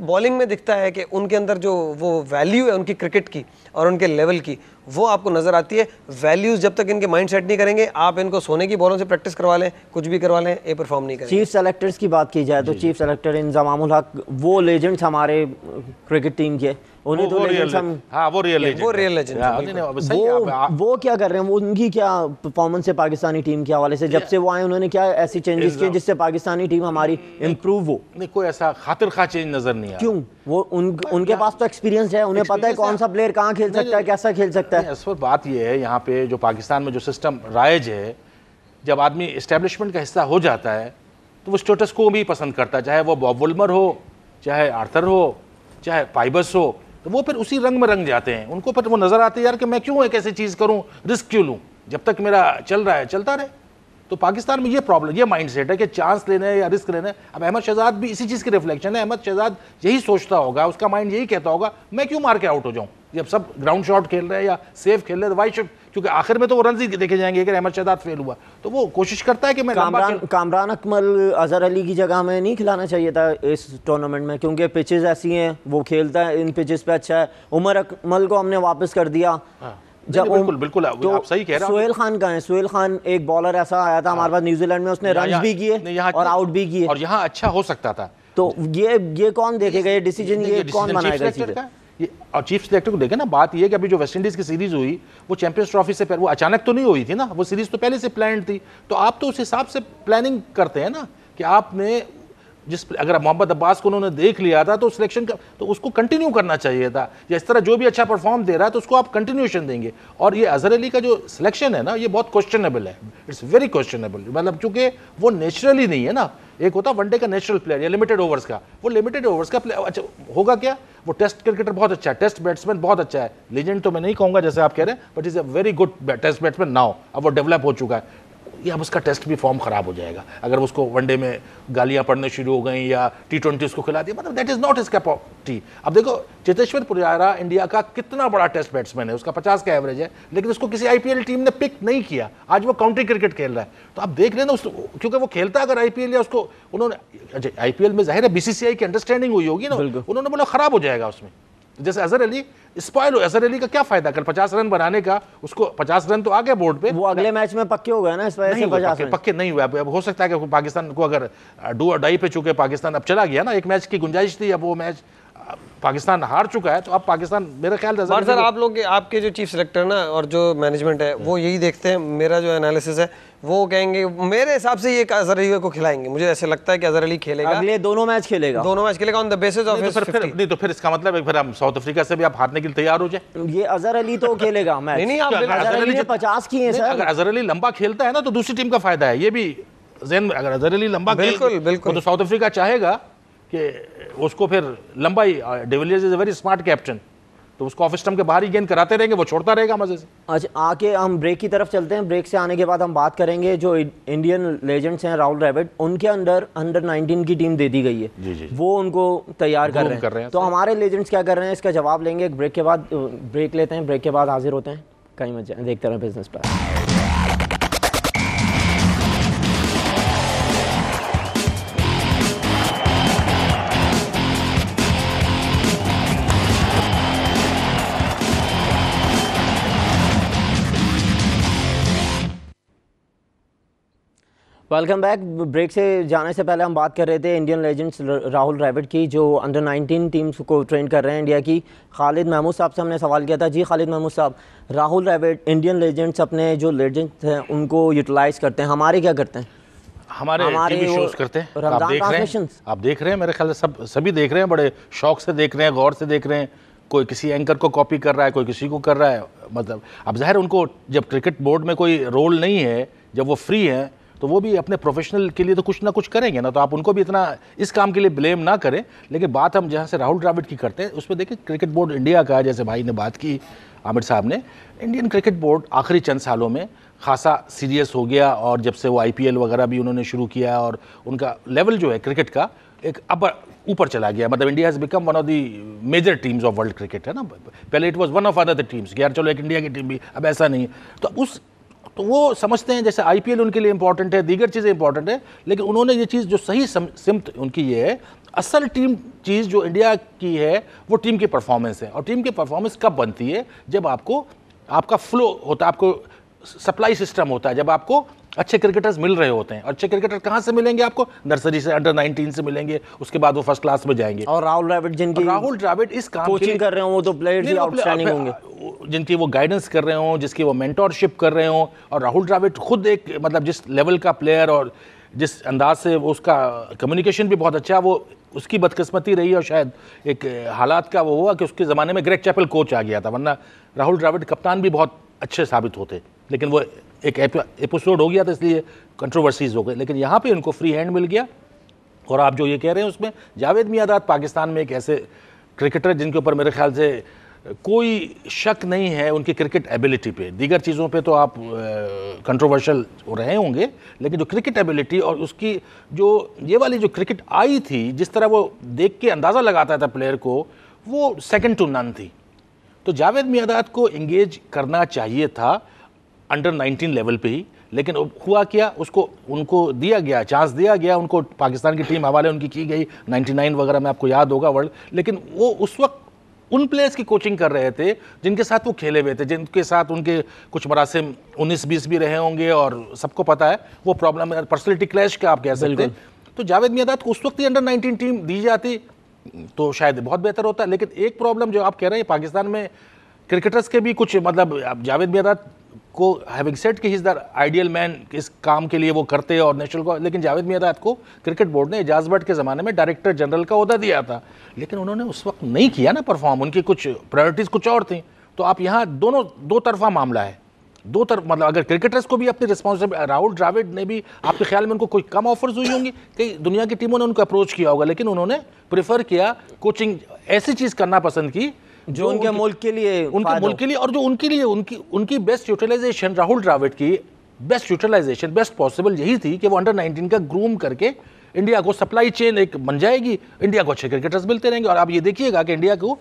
बॉलिंग में दिखता है कि उनके अंदर जो वो वैल्यू है उनकी क्रिकेट की और उनके लेवल की वो आपको नज़र आती है। वैल्यूज़ जब तक इनके माइंड सेट नहीं करेंगे आप इनको सोने की बॉलों से प्रैक्टिस करवा लें कुछ भी करवा लें ये परफॉर्म नहीं करें चीफ सेलेक्टर्स की बात की जाए तो चीफ सेलेक्टर इंजाम हक वो लेजेंड्स हमारे क्रिकेट टीम के। उन्हें वो लेजेंड्स हम हाँ वो रियल वो है, नहीं, नहीं, सही वो आप- वो क्या कर रहे हैं? वो उनकी क्या परफॉर्मेंस है पाकिस्तानी टीम के हवाले से? जब से वो आए उन्होंने क्या ऐसी चेंजेस किए जिससे पाकिस्तानी टीम हमारी इम्प्रूव हो? नहीं कोई ऐसा खातिर खा चेंज नज़र नहीं क्यों? वो उन उनके पास तो एक्सपीरियंस है उन्हें पता है कौन सा प्लेयर कहाँ खेल सकता है कैसा खेल सकता है। असल बात यह है यहाँ पे जो पाकिस्तान में जो सिस्टम राइज है जब आदमी इस्टेब्लिशमेंट का हिस्सा हो जाता है तो वो स्टेटस को भी पसंद करता है चाहे वो बॉब वुल्मर हो चाहे आर्थर हो चाहे पाइबस हो। तो वो फिर उसी रंग में रंग जाते हैं। उनको फिर वो नज़र आते यार, कि मैं क्यों एक ऐसी चीज़ करूँ? रिस्क क्यों लूँ? जब तक मेरा चल रहा है, चलता रहे। तो पाकिस्तान में ये प्रॉब्लम ये माइंड सेट है कि चांस लेने या रिस्क लेने अब अहमद शहजाद भी इसी चीज़ की रिफ्लेक्शन है। अहमद शहजाद यही सोचता होगा, उसका माइंड यही कहता होगा, मैं क्यों मार के आउट हो जाऊँ? जब सब ग्राउंड शॉट खेल रहे हैं या सेफ़ खेल रहे हैं वाई शुड क्योंकि आखिर में तो वो रन ही देखे जाएँगे अगर अहमद शहजाद फेल हुआ। तो वो कोशिश करता है कि मैं कामरान कामरान अकमल अजहर अली की जगह में नहीं खिलाना चाहिए था इस टूर्नामेंट में क्योंकि पिचेस ऐसी हैं वो खेलता है इन पिचेस पे अच्छा है। उमर अकमल को हमने वापस कर दिया। नहीं, नहीं, बिल्कुल, बिल्कुल, आप- आप सही कह रहे हो। सोहेल खान का है? सोहेल खान एक बॉलर ऐसा आया था हमारे पास न्यूजीलैंड में उसने रन भी किए और आउट भी किए। और यहाँ अच्छा हो सकता था। तो ये ये कौन देखेगा? ये डिसीज़न ये कौन बनाएगा ये, और चीफ सिलेक्टर को देखें ना, बात ये है कि अभी जो वेस्ट इंडीज की सीरीज़ हुई, वो चैंपियंस ट्रॉफी से वो अचानक तो नहीं हुई थी ना? वो सीरीज़ तो पहले से प्लान थी। तो आप तो उस हिसाब से प्लानिंग करते हैं ना, कि आपने जिस अगर मोहम्मद अब्बास को उन्होंने देख लिया था तो सिलेक्शन का तो उसको कंटिन्यू करना चाहिए था। या इस तरह जो भी अच्छा परफॉर्म दे रहा है तो उसको आप कंटिन्यूशन देंगे। और ये अजहर अली का जो सिलेक्शन है ना, ये बहुत क्वेश्चनेबल है। इट्स वेरी क्वेश्चनेबल मतलब चूँकि वो नेचुरली नहीं है ना। एक होता वनडे का नेचुरल प्लेयर या लिमिटेड ओवर्स का। वो लिमिटेड ओवर्स का प्लेयर अच्छा होगा क्या? वो टेस्ट क्रिकेटर बहुत अच्छा है। टेस्ट बैट्समैन बहुत अच्छा है। लेजेंड तो मैं नहीं कहूँगा जैसे आप कह रहे हैं but is a very good test batsman now अब वो डेवलप हो चुका है। ये अब उसका टेस्ट भी फॉर्म खराब हो जाएगा। अगर उसको वनडे में गालियाँ पड़ने शुरू हो गई या टी ट्वेंटी उसको खिला दिया मतलब that is not is capacity अब देखो चेतेश्वर पुजारा इंडिया का कितना बड़ा टेस्ट बैट्समैन है उसका 50 का एवरेज है लेकिन उसको किसी आईपीएल टीम ने पिक नहीं किया। आज वो काउंटी क्रिकेट खेल रहा है। तो आप देख लेना उस क्योंकि वो खेलता अगर आईपीएल या उसको उन्होंने आईपीएल में ज़ाहिर है बीसीसीआई की अंडरस्टैंडिंग हुई होगी ना उन्होंने बोला खराब हो जाएगा उसमें। जैसे अजहर अली स्पॉयल हो अजहर अली का क्या फ़ायदा? कर पचास रन बनाने का उसको 50 रन तो आ गया बोर्ड पे। वो अगले मैच में पक्के हो गए ना इस वजह से पचास पक्के, पक्के नहीं हुए। अब हो सकता है कि पाकिस्तान को अगर डू और डाई पे चुके पाकिस्तान अब चला गया ना एक मैच की गुंजाइश थी अब वो मैच पाकिस्तान हार चुका है तो अब पाकिस्तान मेरा ख्याल है सर आप लोग आपके जो चीफ सेलेक्टर ना और जो मैनेजमेंट है वो यही देखते हैं मेरा जो एनालिसिस है वो कहेंगे मेरे हिसाब से ये अजहर अली को खिलाएँगे। मुझे ऐसे लगता है कि अजहर अली खेलेगा। अगले दोनों मैच खेलेगा। दोनों मैच खेलेगा ऑन द बेसिस ऑफ़ तो फिर फिर नहीं तो फिर इसका मतलब है फिर हम साउथ अफ्रीका से भी आप हारने के लिए तैयार हो जाए। ये अजहर अली तो खेलेगा मैच नहीं, नहीं, आप अजहर अली ने जब- पचास किए हैं सर। अगर अजहर अली लंबा खेलता है ना तो दूसरी टीम का फ़ायदा है। ये भी अगर अजहर अली लंबा खेल- बिल्कुल, बिल्कुल। तो साउथ अफ्रीका चाहेगा। कि उसको फिर लंबा ही de Villiers is a very smart captain तो उसको ऑफ़ स्टम्प के बाहर ही गेंद कराते रहेंगे वो छोड़ता रहेगा मज़े से। अच्छा आके हम ब्रेक की तरफ़ चलते हैं। ब्रेक से आने के बाद हम बात करेंगे जो इंडियन लेजेंड्स हैं राहुल द्रविड उनके अंदर अंडर 19 की टीम दे दी गई है। जी, जी। वो उनको तैयार कर रहे हैं, कर रहे हैं, तो हमारे लेजेंड्स क्या कर रहे हैं? इसका जवाब लेंगे। ब्रेक के बाद ब्रेक लेते हैं। ब्रेक के बाद हाजिर होते हैं। कहीं मत जाए देखते रहे बिज़नेस पर। Welcome back. ब्रेक से जाने से पहले हम बात कर रहे थे इंडियन लेजेंड्स राहुल द्रविड की जो अंडर 19 टीम्स को ट्रेन कर रहे हैं इंडिया की। खालिद महमूद साहब से हमने सवाल किया था। जी खालिद महमूद साहब राहुल द्रविड इंडियन लेजेंड्स अपने जो लेजेंड्स हैं उनको यूटिलाइज करते हैं। हमारे क्या करते हैं? हमारे हमारे टीवी शोज़ करते हैं। आप देख रहे हैं? आप देख रहे हैं? मेरे ख्याल से सब सभी देख रहे हैं बड़े शौक से देख रहे हैं गौर से देख रहे हैं। कोई किसी एंकर को कॉपी कर रहा है कोई किसी को कर रहा है मतलब। अब ज़ाहिर उनको जब क्रिकेट बोर्ड में कोई रोल नहीं है जब वो फ्री हैं तो वो भी अपने प्रोफेशनल के लिए तो कुछ ना कुछ करेंगे ना तो आप उनको भी इतना इस काम के लिए ब्लेम ना करें। लेकिन बात हम जहाँ से राहुल द्राविड की करते हैं उसमें देखिए क्रिकेट बोर्ड इंडिया का जैसे भाई ने बात की, आमिर साहब ने इंडियन क्रिकेट बोर्ड आखिरी चंद सालों में खासा सीरियस हो गया और जब से वो आईपीएल वगैरह भी उन्होंने शुरू किया और उनका लेवल जो है क्रिकेट का एक अपर ऊपर चला गया। मतलब India has become one of the major teams of world cricket है ना? पहले it was one of other teams यार चलो एक इंडिया की टीम भी, अब ऐसा नहीं तो उस तो वो समझते हैं, जैसे आईपीएल उनके लिए इंपॉर्टेंट है, दीगर चीज़ें इंपॉर्टेंट है, लेकिन उन्होंने ये चीज़ जो सही सिमत उनकी ये है, असल टीम चीज़ जो इंडिया की है, वो टीम की परफॉर्मेंस है। और टीम की परफॉर्मेंस कब बनती है? जब आपको, आपका फ्लो होता है, आपको सप्लाई सिस्टम होता है, जब आपको अच्छे क्रिकेटर्स मिल रहे होते हैं। अच्छे क्रिकेटर कहाँ से मिलेंगे आपको? नर्सरी से अंडर 19 से मिलेंगे उसके बाद वो फ़र्स्ट क्लास में जाएँगे। और राहुल द्रविड़ जिनकी राहुल द्रविड़ इस काम कोचिंग कर रहे हो वो तो प्लेयर्स ही आउटस्टैंडिंग होंगे। जिनकी वो गाइडेंस कर रहे हो जिसकी वो मेंटोरशिप कर रहे हो और राहुल द्रविड़ खुद एक मतलब जिस लेवल का प्लेयर और जिस अंदाज से वो उसका कम्युनिकेशन भी बहुत अच्छा है वो उसकी बदकिस्मती रही और शायद एक हालात का वो हुआ कि उसके ज़माने में ग्रेक चैपल कोच आ गया था वरना राहुल द्राविड कप्तान भी बहुत अच्छे साबित होते। लेकिन वो एक एपिसोड हो गया था, इसलिए कंट्रोवर्सीज हो गए। लेकिन यहाँ पे उनको फ्री हैंड मिल गया। और आप जो ये कह रहे हैं उसमें, जावेद मियादाद पाकिस्तान में एक ऐसे क्रिकेटर जिनके ऊपर मेरे ख्याल से कोई शक नहीं है उनकी क्रिकेट एबिलिटी पे। दीगर चीज़ों पे तो आप कंट्रोवर्शियल रहे होंगे, लेकिन जो क्रिकेट एबिलिटी और उसकी जो, ये वाली जो क्रिकेट आई थी, जिस तरह वो देख के अंदाज़ा लगाता था प्लेयर को, वो सेकंड टू नन थी। तो जावेद मियादाद को इंगेज करना चाहिए था अंडर 19 लेवल पे ही लेकिन हुआ क्या? उसको उनको दिया गया चांस दिया गया उनको पाकिस्तान की टीम हवाले उनकी की गई। 99 वगैरह में आपको याद होगा वर्ल्ड लेकिन वो उस वक्त उन प्लेयर्स की कोचिंग कर रहे थे जिनके साथ वो खेले हुए थे जिनके साथ उनके कुछ मरासिम उन्नीस बीस भी रहे होंगे और सबको पता है वो प्रॉब्लम पर्सनलिटी क्लैश का आप कह सकते हैं। तो जावेद मियादाद को उस वक्त ही अंडर नाइनटीन टीम दी जाती तो शायद बहुत बेहतर होता। लेकिन एक प्रॉब्लम जो आप कह रहे हैं पाकिस्तान में क्रिकेटर्स के भी कुछ मतलब जावेद मियादाद को हैविंग सेट कि इज़ द आइडियल मैन इस काम के लिए वो करते और नेशनल को, लेकिन जावेद मियादाद को क्रिकेट बोर्ड ने एजाज भट्ट के ज़माने में डायरेक्टर जनरल का अहदा दिया था। लेकिन उन्होंने उस वक्त नहीं किया ना परफॉर्म उनकी कुछ प्रायोरिटीज़ कुछ और थी। तो आप यहाँ दोनों, दो तरफा मामला है। दो तरफ़ मतलब अगर क्रिकेटर्स को भी अपनी रिस्पॉन्सिबिलिटी राहुल द्राविड ने भी, आपके ख्याल में उनको कोई कम ऑफर्स हुई होंगी? कई दुनिया की टीमों ने उनको अप्रोच किया होगा, लेकिन उन्होंने प्रेफर किया कोचिंग ऐसी चीज़ करना पसंद की जो उनके मुल्क के लिए उनके मुल्क के लिए और जो उनके लिए उनकी उनकी बेस्ट यूटिलाइजेशन राहुल द्राविड की बेस्ट यूटिलाइजेशन बेस्ट पॉसिबल यही थी कि वो अंडर 19 का ग्रूम करके इंडिया को सप्लाई चेन एक बन जाएगी इंडिया को अच्छे क्रिकेटर्स मिलते रहेंगे। और आप ये देखिएगा कि इंडिया को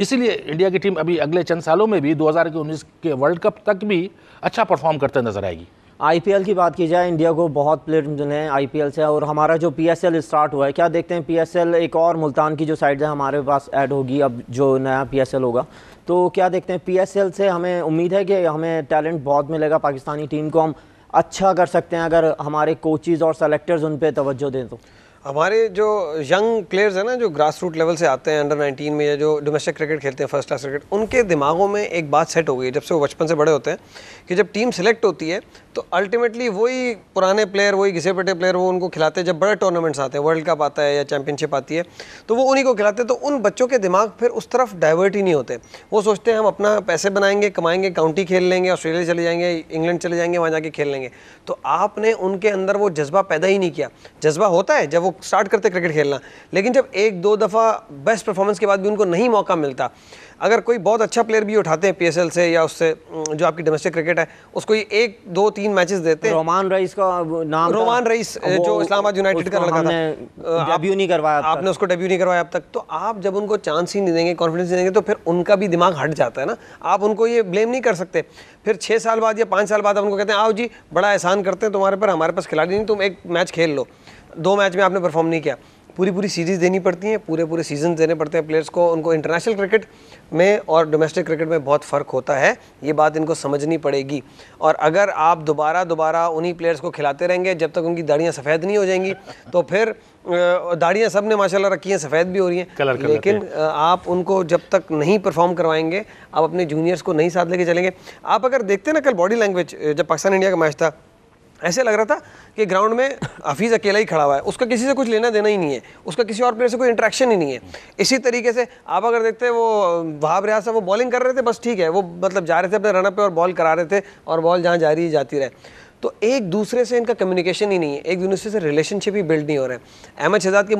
इसीलिए इंडिया की टीम अभी अगले चंद सालों में भी 2019 के वर्ल्ड कप तक भी अच्छा परफॉर्म करते नज़र आएगी। आईपीएल की बात की जाए, इंडिया को बहुत प्लेयर मिले हैं आईपीएल से और हमारा जो पीएसएल स्टार्ट हुआ है, क्या देखते हैं पीएसएल एक और मुल्तान की जो साइड है हमारे पास ऐड होगी अब जो नया पीएसएल होगा? तो क्या देखते हैं पीएसएल से हमें उम्मीद है कि हमें टैलेंट बहुत मिलेगा पाकिस्तानी टीम को? हम अच्छा कर सकते हैं अगर हमारे कोचिज़ और सेलेक्टर्स उन पर तवज्जो दें तो। हमारे जो यंग प्लेयर्स हैं ना, जो ग्रास रूट लेवल से आते हैं अंडर 19 में या जो डोमेस्टिक क्रिकेट खेलते हैं फ़र्स्ट क्लास क्रिकेट उनके दिमागों में एक बात सेट हो गई है जब से वो बचपन से बड़े होते हैं कि जब टीम सेलेक्ट होती है तो अल्टीमेटली वही पुराने प्लेयर वही घिसे पटे प्लेयर वो उनको खिलाते हैं जब बड़े टूर्नामेंट्स आते हैं वर्ल्ड कप आता है या चैंपियनशिप आती है तो वो उन्हीं को खिलाते हैं। तो उन बच्चों के दिमाग फिर उस तरफ़ डाइवर्ट ही नहीं होते। वो सोचते हैं हम अपना पैसे बनाएँगे, कमाएँगे काउंटी खेल लेंगे ऑस्ट्रेलिया चले जाएँगे इंग्लैंड चले जाएँगे, वहाँ जाके खेल लेंगे। तो आपने उनके अंदर वो जज्बा पैदा ही नहीं किया। जज्बा होता है जब वो स्टार्ट करते क्रिकेट खेलना। लेकिन जब एक दो दफ़ा बेस्ट परफॉर्मेंस के बाद भी उनको नहीं मौका मिलता अगर कोई बहुत अच्छा प्लेयर भी उठाते हैं पीएसएल से या उससे जो आपकी डोमेस्टिक क्रिकेट है उसको ये एक दो तीन मैचेस देते हैं। रोमान रईस का नाम रोमान रईस जो इस्लामाबाद यूनाइटेड का लड़का था। डेब्यू नहीं करवाया आपने उसको डेब्यू नहीं करवाया अब तक। तो आप जब उनको चांस ही नहीं देंगे कॉन्फिडेंस नहीं देंगे तो फिर उनका भी दिमाग हट जाता है ना। आप उनको ये ब्लेम नहीं कर सकते। फिर छः साल बाद या पाँच साल बाद आप उनको कहते हैं आओ जी बड़ा एहसान करते हैं तुम्हारे पर हमारे पास खिलाड़ी नहीं तुम एक मैच खेल लो। दो मैच में आपने परफॉर्म नहीं किया। पूरी पूरी सीरीज़ देनी पड़ती हैं पूरे पूरे सीज़न देने पड़ते हैं प्लेयर्स को उनको इंटरनेशनल क्रिकेट में और डोमेस्टिक क्रिकेट में बहुत फ़र्क होता है ये बात इनको समझनी पड़ेगी। और अगर आप दोबारा दोबारा उन्हीं प्लेयर्स को खिलाते रहेंगे जब तक उनकी दाढ़ियाँ सफ़ेद नहीं हो जाएँगी तो फिर दाढ़ियाँ सबने माशाल्लाह रखी हैं सफ़ेद भी हो रही हैं। लेकिन आप उनको जब तक नहीं परफॉर्म करवाएँगे आप अपने जूनियर्स को नहीं साथ लेके चलेंगे। आप अगर देखते ना कल बॉडी लैंग्वेज जब पाकिस्तान इंडिया का मैच था ऐसे लग रहा था कि ग्राउंड में हफीज़ अकेला ही खड़ा हुआ है। उसका किसी से कुछ लेना देना ही नहीं है। उसका किसी और प्लेयर से कोई इंट्रैक्शन ही नहीं है। इसी तरीके से आप अगर देखते हैं, वो वहाब रियाज साहब वो बॉलिंग कर रहे थे, बस ठीक है। वो मतलब जा रहे थे अपने रनअप पे और बॉल करा रहे थे और बॉल जहाँ जा रही जाती रहे। तो एक दूसरे से इनका कम्युनिकेशन ही नहीं है। एक दूसरे से रिलेशनशिप ही बिल्ड नहीं हो रहा। है अहमद शहजाद के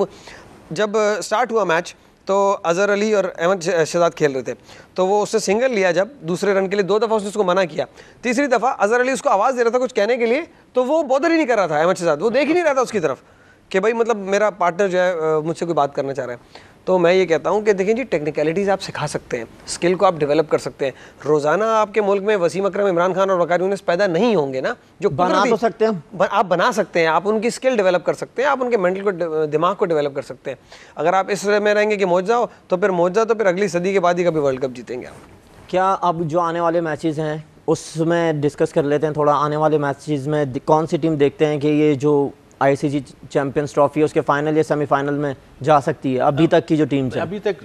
जब स्टार्ट हुआ मैच तो अजहर अली और अहमद शहजाद खेल रहे थे। तो वो उससे सिंगल लिया जब, दूसरे रन के लिए दो दफ़ा उसने उसको मना किया। तीसरी दफ़ा अजहर अली उसको आवाज़ दे रहा था कुछ कहने के लिए तो वो बॉदर ही नहीं कर रहा था अहमद शहजाद। वो देख ही नहीं रहा था उसकी तरफ़ कि भाई मतलब मेरा पार्टनर जो है मुझसे कोई बात करना चाह रहा है। तो मैं ये कहता हूँ कि देखें जी टेक्निकलिटीज़ आप सिखा सकते हैं स्किल को आप डेवलप कर सकते हैं। रोज़ाना आपके मुल्क में वसीम अक्रम इमरान खान और वकार यूनिस पैदा नहीं होंगे ना जो बना तो सकते हैं आप बना सकते हैं आप उनकी स्किल डेवलप कर सकते हैं आप उनके मेंटल को दिमाग को डेवलप कर सकते हैं। अगर आप इस में रहेंगे कि मौजा हो तो फिर मौजा तो फिर अगली सदी के बाद ही कभी वर्ल्ड कप जीतेंगे आप। क्या अब जो आने वाले मैचेस हैं उसमें डिस्कस कर लेते हैं थोड़ा। आने वाले मैचेस में कौन सी टीम देखते हैं कि ये जो आईसीसी चैंपियंस ट्रॉफी उसके फाइनल या सेमीफाइनल में जा सकती है अभी तक की जो टीम है। अभी तक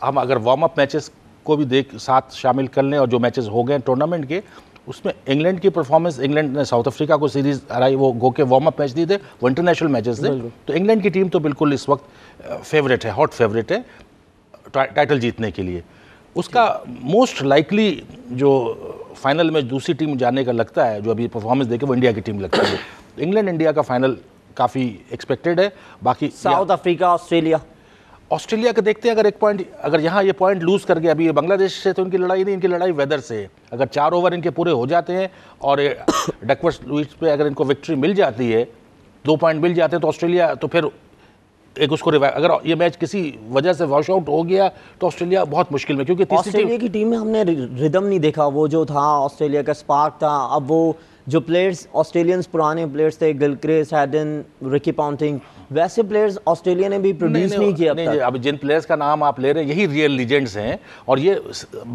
हम अगर वार्म अप मैचेस को भी देख साथ शामिल कर लें और जो मैचेस हो गए टूर्नामेंट के उसमें इंग्लैंड की परफॉर्मेंस इंग्लैंड ने साउथ अफ्रीका को सीरीज़ हराई वो गो के वार्म अप मैच दिए थे वो इंटरनेशनल मैचेस थे। तो इंग्लैंड की टीम तो बिल्कुल इस वक्त फेवरेट है हॉट फेवरेट है टाइटल जीतने के लिए। उसका मोस्ट लाइकली जो फाइनल में दूसरी टीम जाने का लगता है जो अभी परफॉर्मेंस देखे वो इंडिया की टीम लगती है। इंग्लैंड इंडिया का फाइनल काफ़ी एक्सपेक्टेड है। बाकी साउथ अफ्रीका ऑस्ट्रेलिया। ऑस्ट्रेलिया का देखते हैं अगर एक पॉइंट अगर यहाँ ये पॉइंट लूज कर गया अभी ये बांग्लादेश से तो इनकी लड़ाई नहीं इनकी लड़ाई वेदर से। अगर चार ओवर इनके पूरे हो जाते हैं और डकवर्स लुइस पे अगर इनको विक्ट्री मिल जाती है दो पॉइंट मिल जाते हैं तो ऑस्ट्रेलिया तो फिर एक उसको रिवाइव अगर ये मैच किसी वजह से वॉश आउट हो गया तो ऑस्ट्रेलिया बहुत मुश्किल में क्योंकि ऑस्ट्रेलिया की टीम में हमने रिदम नहीं देखा। वो जो था ऑस्ट्रेलिया का स्पार्क था अब वो जो प्लेयर्स ऑस्ट्रेलियंस पुराने प्लेयर्स थे गिलक्रेस हैडन रिकी पाउंटिंग वैसे प्लेयर्स ऑस्ट्रेलिया ने भी प्रोड्यूस नहीं, नहीं, नहीं किया नहीं, अब जिन प्लेयर्स का नाम आप ले रहे हैं यही रियल लीजेंड्स हैं और ये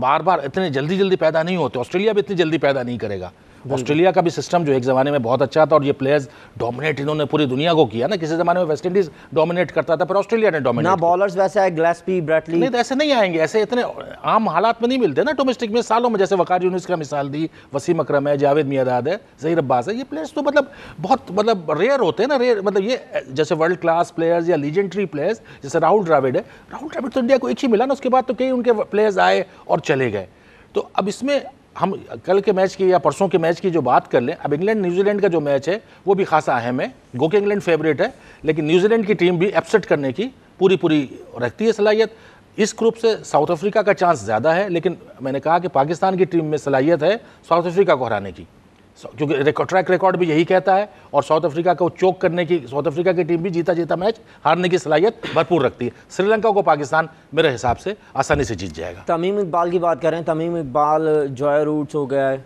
बार बार इतने जल्दी जल्दी पैदा नहीं होते ऑस्ट्रेलिया भी इतनी जल्दी पैदा नहीं करेगा। ऑस्ट्रेलिया का भी सिस्टम जो एक ज़माने में बहुत अच्छा था और ये प्लेयर्स डोमिनेट इन्होंने पूरी दुनिया को किया ना किसी ज़माने में वेस्ट इंडीज डोमिनेट करता था पर ऑस्ट्रेलिया ने डोमिनेट ना बॉलर्स वैसे है ग्लेस्पी ब्रैटली नहीं तो ऐसे नहीं आएँगे ऐसे इतने आम हालात में नहीं मिलते ना डोमेस्टिक में सालों में जैसे वकार यूनिस का मिसाल दी वसीम अक्रम है जावेद मियादाद है जहीर अब्बास है ये प्लेयर्स तो मतलब बहुत मतलब रेयर होते हैं ना रेयर मतलब ये जैसे वर्ल्ड क्लास प्लेयर्स या लीजेंट्री प्लेयर्स जैसे राहुल द्राविड है राहुल द्राविड तो इंडिया को एक ही मिला ना उसके बाद तो कई उनके प्लेयर्स आए और चले गए। तो अब इसमें हम कल के मैच की या परसों के मैच की जो बात कर लें, अब इंग्लैंड न्यूजीलैंड का जो मैच है, वो भी खासा अहम है। गो के इंग्लैंड फेवरेट है, लेकिन न्यूजीलैंड की टीम भी एपसेट करने की पूरी पूरी रखती है सलाहियत। इस ग्रुप से साउथ अफ्रीका का चांस ज़्यादा है, लेकिन मैंने कहा कि पाकिस्तान की टीम में सलाहियत है साउथ अफ्रीका को हराने की। क्योंकि ट्रैक रिकॉर्ड भी यही कहता है और साउथ अफ्रीका को चोक करने की साउथ अफ्रीका की टीम भी जीता जीता मैच हारने की सलाहियत भरपूर रखती है। श्रीलंका को पाकिस्तान मेरे हिसाब से आसानी से जीत जाएगा। तमीम इकबाल की बात करें, तमीम इकबाल जॉय रूट्स हो गए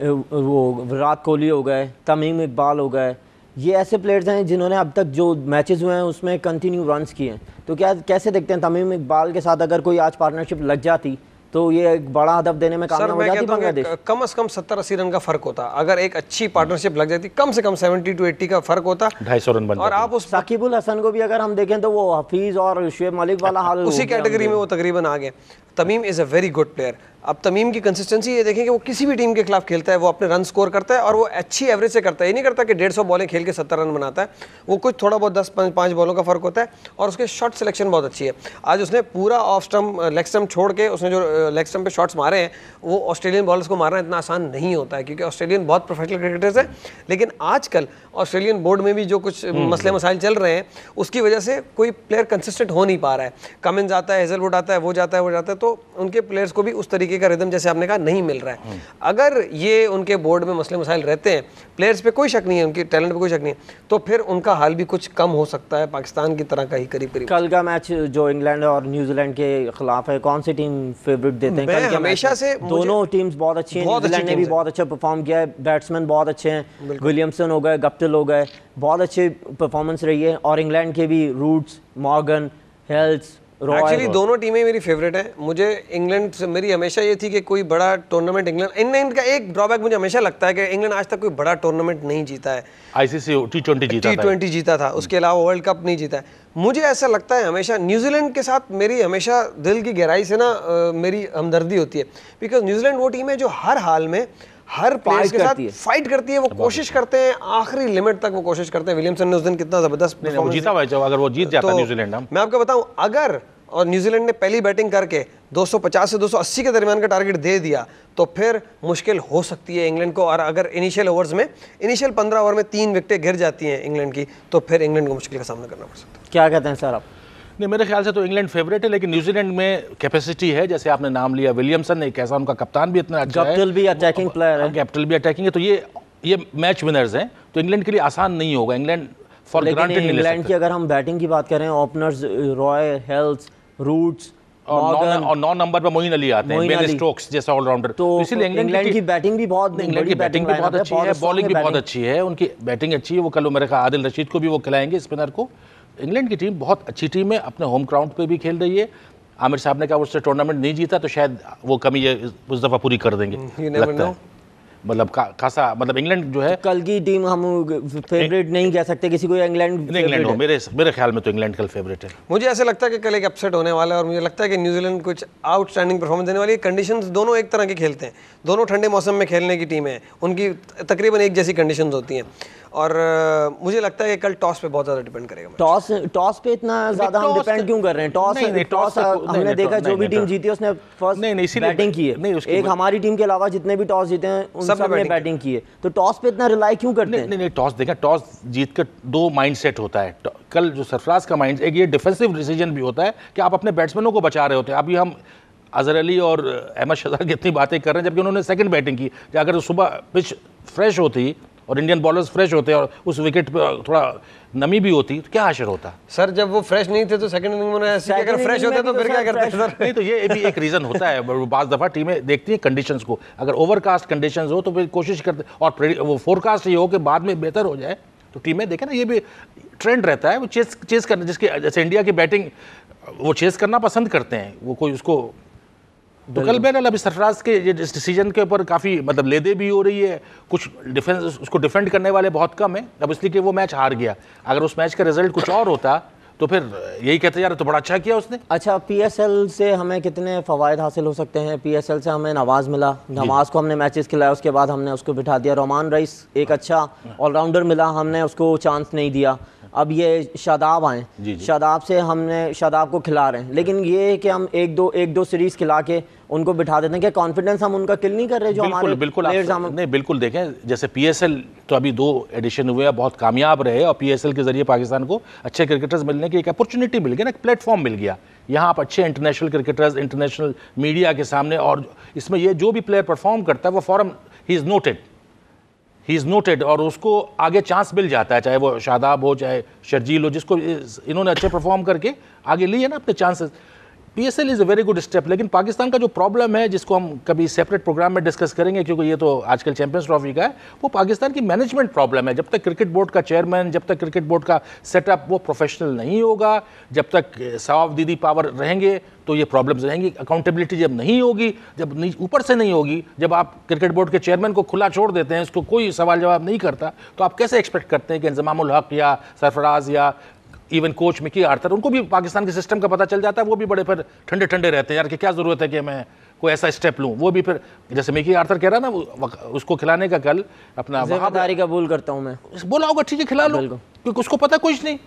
वो विराट कोहली हो गए, तमीम इकबाल हो गए, ये ऐसे प्लेयर्स हैं जिन्होंने अब तक जो मैचेस हुए हैं उसमें कंटिन्यू रन्स किए हैं। तो क्या, कैसे देखते हैं तमीम इकबाल के साथ अगर कोई आज पार्टनरशिप लग जाती तो ये एक बड़ा हदफ देने में कामयाब हो जाती बांग्लादेश? कम से कम सत्तर अस्सी रन का फ़र्क होता। अगर एक अच्छी पार्टनरशिप लग जाती कम से कम सेवेंटी टू एट्टी का फ़र्क होता। ढाई सौ रन और आप उस साकिबुल हसन को भी अगर हम देखें तो वो हफीज और शुएब मलिक वाला हाल उसी कैटेगरी में वो तकरीबन आ गए Tamim is a very good player अब तमीम की कंसिस्टेंसी ये देखें कि वो किसी भी टीम के खिलाफ खेलता है वो अपने रन स्कोर करता है और वो अच्छी एवरेज से करता है। ये नहीं करता कि डेढ़ सौ बॉलें खेल के सत्तर रन बनाता है। वो कुछ थोड़ा बहुत दस पाँच बॉलों का फ़र्क होता है और उसके शॉट सिलेक्शन बहुत अच्छी है। आज उसने पूरा ऑफ़ स्टम्प लेग स्टम्प छोड़ के उसने जो लेग स्टम्प पे शॉट्स मारे हैं वो ऑस्ट्रेलियन बॉलर्स को मारना इतना आसान नहीं होता है क्योंकि ऑस्ट्रेलियन बहुत प्रोफेशनल क्रिकेटर्स हैं। लेकिन आजकल ऑस्ट्रेलियन बोर्ड में भी जो कुछ हम्म। मसले मसाइल चल रहे हैं उसकी वजह से कोई प्लेयर कंसिस्टेंट हो नहीं पा रहा है। कमिंस आता है हेजलवुड आता है वो जाता है वो जाता है तो उनके प्लेयर्स को भी उस तरीके का रिदम जैसे आपने कहा नहीं मिल रहा है। अगर ये उनके बोर्ड में मसले मसाइल रहते हैं प्लेयर्स पे कोई शक नहीं है उनकी टैलेंट पे कोई शक नहीं है तो फिर उनका हाल भी कुछ कम हो सकता है पाकिस्तान की तरह का ही करीब करीब कल का मैच जो इंग्लैंड और न्यूजीलैंड के खिलाफ है कौन सी टीम फेवरेट देते हैं हमेशा से दोनों टीम्स बहुत अच्छी हैं न्यूजीलैंड ने भी बहुत अच्छा परफॉर्म किया है बैट्समैन बहुत अच्छे हैं विलियमसन हो गए गप्टिल हो गए बहुत अच्छी परफॉर्मेंस रही है और इंग्लैंड के भी रूट्स मॉर्गन हेल्थ एक्चुअली दोनों टीमें मेरी फेवरेट हैं। मुझे इंग्लैंड से मेरी हमेशा ये थी कि कोई बड़ा टूर्नामेंट इंग्लैंड इंग्लैंड का एक ड्रॉबैक मुझे हमेशा लगता है कि इंग्लैंड आज तक कोई बड़ा टूर्नामेंट नहीं जीता है। आईसीसी टी ट्वेंटी जीता टी ट्वेंटी जीता था। उसके अलावा वर्ल्ड कप नहीं जीता है। मुझे ऐसा लगता है हमेशा न्यूजीलैंड के साथ मेरी हमेशा दिल की गहराई से ना मेरी हमदर्दी होती है। बिकॉज़ न्यूजीलैंड वो टीम है जो हर हाल में हर प्लेयर के साथ फाइट करती है वो कोशिश करते हैं आखिरी लिमिट तक वो कोशिश करते हैं। विलियमसन ने उस दिन कितना ज़बरदस्त जीता अगर वो जीत जाता तो न्यूजीलैंड मैं आपको बताऊँ अगर और न्यूजीलैंड ने पहली बैटिंग करके 250 से 280 के दरमियान का टारगेट दे दिया तो फिर मुश्किल हो सकती है इंग्लैंड को। और अगर इनिशियल ओवर्स में इनिशियल 15 ओवर में तीन विकेटें गिर जाती हैं इंग्लैंड की तो फिर इंग्लैंड को मुश्किल का सामना करना पड़ सकता है। क्या कहते हैं सर आप? नहीं मेरे ख्याल से तो इंग्लैंड फेवरेट है लेकिन न्यूजीलैंड में कैपेसिटी है जैसे आपने नाम लिया विलियमसन एक ऐसा उनका कप्तान भी इतना अच्छा है। भी अटैकिंग प्लेयर है। कैपिटल भी अटैकिंग है तो ये ये मैच विनर्स हैं तो इंग्लैंड के लिए आसान नहीं होगा इंग्लैंड फॉर ग्रांटेड इंग्लैंड की अगर हम बैटिंग की बात करें ओपनर्स रॉय हेल्स रूट्स और नौ नंबर पर मोइन अली आते हैं बेन अली। जैसा ऑलराउंडर तो इसीलिए इंग्लैंड की बैटिंग भी बहुत इंग्लैंड की बैटिंग भी बहुत अच्छी है बॉलिंग भी बहुत अच्छी है उनकी बैटिंग अच्छी है वो कल मेरे ख्याल आदिल रशीद को भी वो खिलाएँगे स्पिनर को। इंग्लैंड की टीम बहुत अच्छी टीम है अपने होम ग्राउंड पे भी खेल रही है। आमिर साहब ने कहा उससे टूर्नामेंट नहीं जीता तो शायद वो कमी ये उस दफ़ा पूरी कर देंगे। लगता है। मतलब का- खासा मतलब इंग्लैंड जो है कल की टीम हम फेवरेट नहीं कह सकते किसी को इंग्लैंड इंग्लैंड हो मेरे मेरे ख्याल में तो इंग्लैंड कल फेवरेट है। मुझे ऐसे लगता है कि कल एक अपसेट होने वाला है और मुझे लगता है कि न्यूजीलैंड कुछ आउटस्टैंडिंग परफॉर्मेंस देने वाली है। कंडीशंस दोनों एक तरह के खेलते हैं। दोनों ठंडे मौसम में खेलने की टीम है। उनकी तकरीबन एक जैसी कंडीशन होती हैं। और मुझे लगता है कि कल टॉस पे बहुत ज़्यादा डिपेंड करेगा टॉस टॉस पे इतना ज़्यादा हम डिपेंड क्यों कर रहे हैं? टॉस नहीं, नहीं, टॉस नहीं, हमने देखा जो भी टीम जीती है उसने फ़र्स्ट नहीं, नहीं, इसीलिए- बैटिंग की नहीं, है उसकी एक हमारी टीम के अलावा जितने भी टॉस जीते हैं उन सबने बैटिंग की है। तो टॉस पे इतना रिलाई क्यों करते नहीं हैं? नहीं नहीं टॉस देखा टॉस जीत कर दो माइंड सेट होता है। कल जो सरफराज का माइंड एक ये डिफेंसिव डिसीज़न भी होता है कि आप अपने बैट्समैनों को बचा रहे होते हैं। अभी हम अजहर अली और अहमद शहजाद की इतनी बातें कर रहे हैं जबकि उन्होंने सेकंड बैटिंग की। अगर सुबह पिच फ्रेश होती और इंडियन बॉलर्स फ्रेश होते और उस विकेट पर थोड़ा नमी भी होती तो क्या असर होता? सर जब वो फ्रेश नहीं थे तो सेकंड इनिंग में अगर फ्रेश होते तो फिर क्या करते सर? नहीं तो ये भी एक रीज़न होता है बाज़ दफ़ा टीमें देखती हैं कंडीशंस को। अगर ओवरकास्ट कंडीशंस हो तो फिर कोशिश करते और वो फोरकास्ट ये हो कि बाद में बेहतर हो जाए तो टीमें देखें ना ये भी ट्रेंड रहता है वो चेस चेस करना जिसके जैसे इंडिया की बैटिंग वो चेस करना पसंद करते हैं वो कोई उसको तो कल बहरहाल अभी सरफराज के ये इस डिसीज़न के ऊपर काफ़ी मतलब लेदे भी हो रही है। कुछ डिफेंस उसको डिफेंड करने वाले बहुत कम है। अब इसलिए कि वो मैच हार गया। अगर उस मैच का रिज़ल्ट कुछ और होता तो फिर यही कहते यार तो बड़ा अच्छा किया उसने। अच्छा पीएसएल से हमें कितने फ़वाद हासिल हो सकते हैं? पीएसएल से हमें नवाज़ मिला। नवाज़ को हमने मैचेस खिलाया उसके बाद हमने उसको बिठा दिया। रोमान रईस एक अच्छा ऑलराउंडर मिला। हमने उसको चांस नहीं दिया। अब ये शादाब आए। शादाब से हमने शादाब को खिला रहे हैं। लेकिन ये है कि हम एक दो एक दो सीरीज़ खिला के उनको बिठा देते हैं कि कॉन्फिडेंस हम उनका किल नहीं कर रहे जो बिल्कुल हमारे बिल्कुल आप नहीं बिल्कुल देखें जैसे पीएसएल तो अभी दो एडिशन हुए हैं बहुत कामयाब रहे और पीएसएल के ज़रिए पाकिस्तान को अच्छे क्रिकेटर्स मिलने की एक अपॉर्चुनिटी मिल गई ना एक प्लेटफॉर्म मिल गया। यहाँ आप अच्छे इंटरनेशनल क्रिकेटर्स इंटरनेशनल मीडिया के सामने और इसमें ये जो भी प्लेयर परफॉर्म करता है वो form he is noted he is noted और उसको आगे चांस मिल जाता है चाहे वो शादाब हो चाहे शर्जील हो जिसको इन्होंने अच्छे परफॉर्म करके आगे लिए ना अपने chances P S L is a very good step लेकिन पाकिस्तान का जो प्रॉब्लम है, जिसको हम कभी सेपरेट प्रोग्राम में डिस्कस करेंगे, क्योंकि ये तो आजकल चैंपियंस ट्रॉफी का है, वो पाकिस्तान की मैनेजमेंट प्रॉब्लम है। जब तक क्रिकेट बोर्ड का चेयरमैन जब तक क्रिकेट बोर्ड का सेटअप वो प्रोफेशनल नहीं होगा, जब तक सवाब दीदी पावर रहेंगे तो ये प्रॉब्लम्स रहेंगी। अकाउंटेबिलिटी जब नहीं होगी, जब ऊपर से नहीं होगी, जब आप क्रिकेट बोर्ड के चेयरमैन को खुला छोड़ देते हैं, उसको कोई सवाल जवाब नहीं करता तो आप कैसे एक्सपेक्ट करते हैं कि इंजमामुल हक या सरफराज या इवन कोच मिकी आर्थर उनको भी पाकिस्तान के सिस्टम का पता चल जाता है वो भी बड़े फिर ठंडे ठंडे रहते हैं। यार कि क्या ज़रूरत है कि मैं कोई ऐसा स्टेप लूँ? वो भी फिर जैसे मिकी आर्थर कह रहा ना उसको खिलाने का कल अपना ज़िम्मेदारी कबूल करता हूँ मैं। बोला होगा ठीक है खिला लो। क्योंकि उसको पता कुछ नहीं।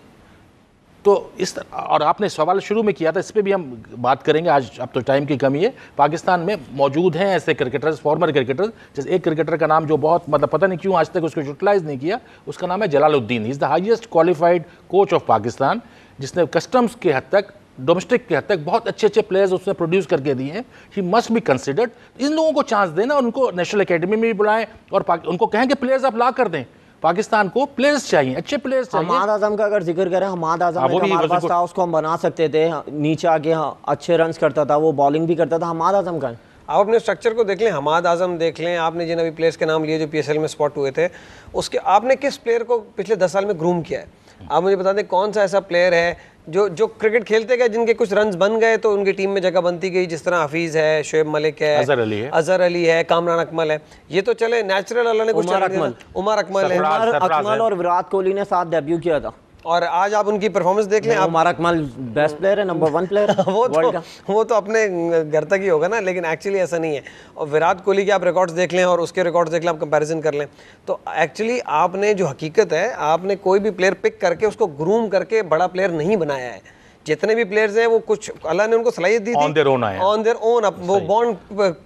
तो इस तरह और आपने सवाल शुरू में किया था, इस पर भी हम बात करेंगे। आज अब तो टाइम की कमी है। पाकिस्तान में मौजूद हैं ऐसे क्रिकेटर्स फॉर्मर क्रिकेटर्स जैसे एक क्रिकेटर का नाम जो बहुत मतलब पता नहीं क्यों आज तक उसको यूटिलाइज नहीं किया, उसका नाम है Jalaluddin. Is the highest qualified coach of Pakistan, जिसने कस्टम्स के हद तक डोमेस्टिक के हद तक बहुत अच्छे अच्छे प्लेयर्स उसने प्रोड्यूस करके दिए हैं। ही मस्ट बी कंसिडर्ड इन लोगों को चांस देना और उनको नेशनल अकेडमी में भी बुलाएँ और उनको कहें कि प्लेयर्स आप ला कर दें। पाकिस्तान को प्लेयर्स चाहिए अच्छे प्लेयर्स चाहिए। हमाद आज़म का अगर ज़िक्र करें हमाद आज़म हाँ, वो भी हमारे पास था उसको हम बना सकते थे नीचे आके हाँ, अच्छे रन करता था वो बॉलिंग भी करता था। हमाद आज़म का आप अपने स्ट्रक्चर को देख लें हमाद आज़म देख लें। आपने जिन अभी प्लेयर्स के नाम लिए जो पीएसएल में स्पॉट हुए थे उसके आपने किस प्लेयर को पिछले दस साल में ग्रूम किया है? आप मुझे बता दें कौन सा ऐसा प्लेयर है जो जो क्रिकेट खेलते गए जिनके कुछ रन बन गए तो उनकी टीम में जगह बनती गई जिस तरह हफीज़ है शुएब मलिक है अजहर अली है। अजहर अली है कामरान अकमल है। ये तो चले नेचुरल अल्लाह ने कुछ उमर अकमल। उमर अकमल है। उमर अकमल और विराट कोहली ने साथ डेब्यू किया था। और आज आप उनकी परफॉर्मेंस देख लें आप हमारा कमाल बेस्ट प्लेयर है नंबर वन प्लेयर वो तो वो तो अपने घर तक ही होगा ना लेकिन एक्चुअली ऐसा नहीं है। और विराट कोहली के आप रिकॉर्ड्स देख लें और उसके रिकॉर्ड्स देख लें आप कंपैरिजन कर लें। तो एक्चुअली आपने जो हकीकत है आपने कोई भी प्लेयर पिक करके उसको ग्रूम करके बड़ा प्लेयर नहीं बनाया है। जितने भी प्लेयर्स हैं वो कुछ अल्लाह ने उनको सलाहियत दी ऑन देयर ओन आए ऑन देयर ओन वो बॉन्ड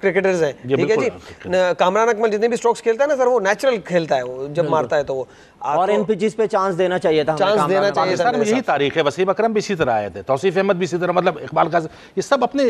क्रिकेटर्स हैं। ठीक है जी? कामरान अकमल जितने भी स्ट्रोक्स खेलता है ना सर वो नेचुरल खेलता है वो जब मारता है तो वो। और तो- इन पिचेस पे चांस देना चाहिए था चांस देना चाहिए में यही तारीख है वसीम अकरम भी इसी तरह आए थे तौसीफ अहमद भी इसी तरह मतलब इकबाल का ये सब अपने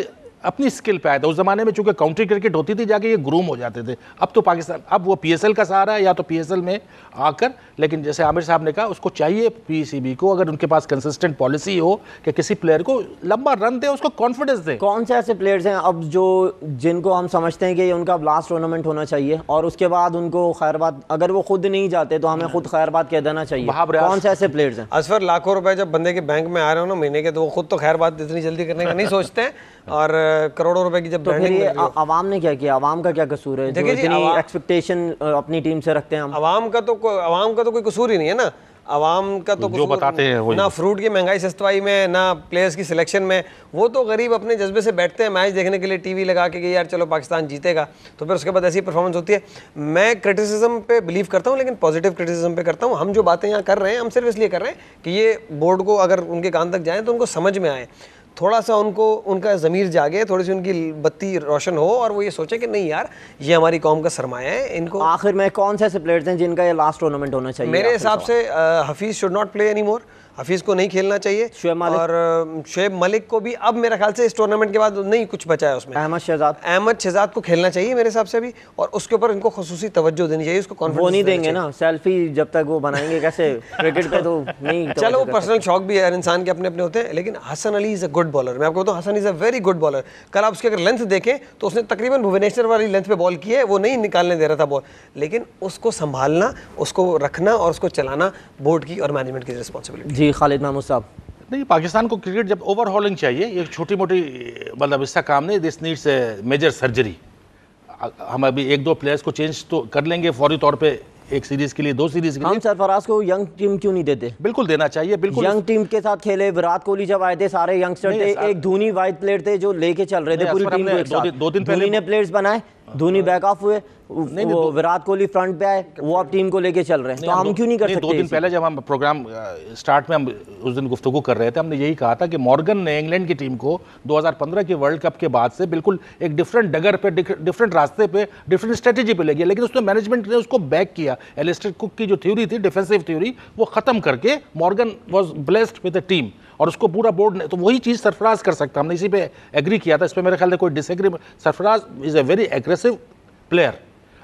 अपनी स्किल पे आए थे। उस जमाने में चूँकि काउंट्री क्रिकेट होती थी जाके ये ग्रूम हो जाते थे। अब तो पाकिस्तान अब वो पीएसएल का सहारा है या तो पीएसएल में आकर लेकिन जैसे आमिर साहब ने कहा उसको चाहिए पीसीबी को अगर उनके पास कंसिस्टेंट पॉलिसी हो कि किसी प्लेयर को लंबा रन दे उसको कॉन्फिडेंस दे। कौन से ऐसे प्लेयर्स हैं अब जो जिनको हम समझते हैं कि उनका लास्ट टूर्नामेंट होना चाहिए और उसके बाद उनको खैरबाद अगर वो खुद नहीं जाते तो हमें खुद खैरबाद कह देना चाहिए। कौन से ऐसे प्लेयर्स हैं? असफर लाखों रुपए जब बंदे के बैंक में आ रहे हो ना महीने के तो वो खुद तो खैर बात इतनी जल्दी करने का नहीं सोचते हैं। और करोड़ों रुपए की जब तो फिर ये हो। आवाम ने क्या किया? आवाम का क्या कसूर है? देखिए जी, इतनी एक्सपेक्टेशन अपनी टीम से रखते हैं हम। आवाम का तो कोई आवाम का तो कोई कसूर ही नहीं है ना। आवाम का तो जो बताते हैं ना फ्रूट की महँगाई सस्तवाई में ना प्लेयर्स की सिलेक्शन में। वो तो गरीब अपने जज्बे से बैठते हैं मैच देखने के लिए टीवी लगा के कि यार चलो पाकिस्तान जीतेगा। तो फिर उसके बाद ऐसी परफॉर्मेंस होती है। मैं क्रिटिसिज्म पे बिलीव करता हूँ लेकिन पॉजिटिव क्रिटिसिज्म पे करता हूँ। हम जो बातें यहाँ कर रहे हैं हम सिर्फ़ इसलिए कर रहे हैं कि ये बोर्ड को अगर उनके कान तक जाए तो उनको समझ में आए। थोड़ा सा उनको उनका ज़मीर जागे थोड़ी सी उनकी बत्ती रोशन हो और वो ये सोचे कि नहीं यार ये हमारी कौम का सरमाया है इनको आखिर में कौन से ऐसे प्लेयर्स हैं जिनका ये लास्ट टूर्नामेंट होना चाहिए मेरे हिसाब से Hafeez should not play any more Hafeez को नहीं खेलना चाहिए। शुएब? और शुएब मलिक को भी अब मेरे ख्याल से इस टूर्नामेंट के बाद नहीं कुछ बचा है उसमें। अहमद शहजाद। अहमद शहजाद को खेलना चाहिए मेरे हिसाब से भी और उसके ऊपर इनको खसूसी तवज्जो देनी चाहिए उसको वो नहीं देंगे ना सेल्फी जब तक वो बनाएँगे कैसे क्रिकेट पे तो नहीं चलो वो पर्सनल शौक भी है हर इंसान के अपने अपने होते हैं लेकिन Hasan Ali is a good bowler मैं आपको बताऊँ Hasan is a very good bowler कल आप उसकी अगर लेंथ देखें तो उसने तकरीबन भुवनेश्वर वाली लेंथ पे बॉल की है वो नहीं निकालने दे रहा था बॉल लेकिन उसको संभालना उसको रखना और उसको चलाना बोर्ड की और मैनेजमेंट की रिस्पॉन्सिबिलिटी जी खालिद महमूद साहब। नहीं पाकिस्तान को क्रिकेट जब ओवरहॉलिंग चाहिए ये छोटी मोटी मतलब इसका काम नहीं दिस नीड्स मेजर सर्जरी हम अभी एक दो प्लेयर्स को चेंज तो कर लेंगे फौरी तौर पे एक सीरीज़ के लिए दो सीरीज़ के लिए। हम सरफराज को यंग टीम क्यों नहीं देते? बिल्कुल देना चाहिए बिल्कुल। यंग टीम के साथ खेले विराट कोहली जब आए थे सारे यंगस्टर थे एक धोनी वाइट प्लेयर थे जो लेके चल रहे थे पूरी टीम को दो दिन- साथ। दो दिन पहले ने प्लेयर्स बनाए धोनी बैक ऑफ़ हुए वो विराट कोहली फ्रंट पे आए वो अब टीम को लेके चल रहे हैं। तो हम क्यों नहीं कर सकते दो दिन पहले जब हम प्रोग्राम स्टार्ट में हम उस दिन गुफ्तु कर रहे थे हमने यही कहा था कि मॉर्गन ने इंग्लैंड की टीम को 2015 के वर्ल्ड कप के बाद से बिल्कुल एक डिफरेंट डगर पे डिफरेंट रास्ते पे डिफरेंट स्ट्रेटेजी पे ले गया लेकिन उसमें मैनेजमेंट ने उसको बैक किया। एलिस्टर कुक की जो थ्योरी थी डिफेंसिव थ्योरी वो खत्म करके Morgan was blessed with the team और उसको पूरा बोर्ड ने तो वही चीज़ सरफराज कर सकता हमने इसी पे एग्री किया था। इस पर मेरे ख्याल से कोई disagree Sarfaraz is a very aggressive player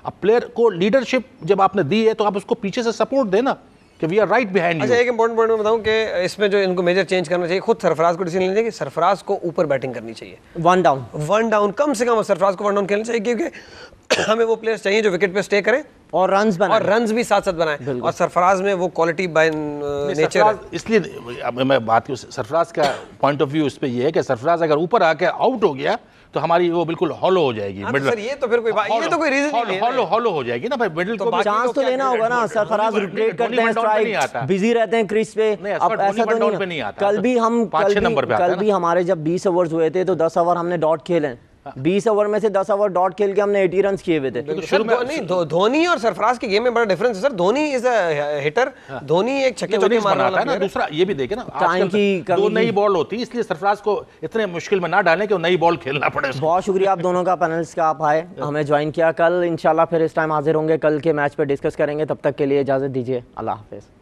अब प्लेयर को लीडरशिप जब आपने दी है तो आप उसको पीछे से सपोर्ट देना कि वी आर राइट बिहाइंड अच्छा एक इंपॉर्टेंट पॉइंट मैं बताऊँ कि इसमें जो इनको मेजर चेंज करना चाहिए खुद सरफराज को डिसीज़न लेना चाहिए कि सरफराज को ऊपर बैटिंग करनी चाहिए। वन डाउन वन डाउन कम से कम सरफराज को वन डाउन खेलना चाहिए क्योंकि हमें वो प्लेयर्स चाहिए जो विकेट पे स्टे करें और रन्स और बनाए रन्स भी साथ साथ बनाए और सरफराज में वो क्वालिटी बाय नेचर इसलिए मैं बात की सरफराज का पॉइंट ऑफ़ व्यू इस पे ये है कि सरफराज अगर ऊपर आके आउट हो गया तो हमारी वो बिल्कुल हॉलो हो जाएगी हाँ, तो सर ये तो फिर कोई बात ये तो कोई रीजन नहीं हॉलो हॉलो हो जाएगी ना भाई मिडिल को चांस तो लेना होगा ना सरफराज रोटेट करते हैं। स्ट्राइक बिज़ी रहते हैं क्रीज पे। अब ऐसा तो नहीं नहीं आता। कल भी हम पाँच कल भी नंबर कल भी हमारे जब 20 ओवर्स हुए थे तो 10 ओवर हमने डॉट खेले बीस ओवर में से 10 ओवर डॉट खेल के हमने 80 रन किए हुए थे। तो धोनी और सरफराज के गेम में बड़ा डिफरेंस है sir. Dhoni is a hitter Dhoni एक छक्के जो चौके मारने वाला है ना दूसरा ये भी देखे ना टाइम की दो नई बॉल होती है इसलिए सरफराज को इतने मुश्किल में ना डालें कि नई बॉल खेलना पड़े बहुत शुक्रिया आप दोनों का पैनल्स का आप आए हमें ज्वाइन किया कल। इंशाल्लाह फिर इस टाइम हाजिर होंगे कल के मैच पे डिस्कस करेंगे। तब तक के लिए इजाज़त दीजिए। अल्लाह हाफिज़।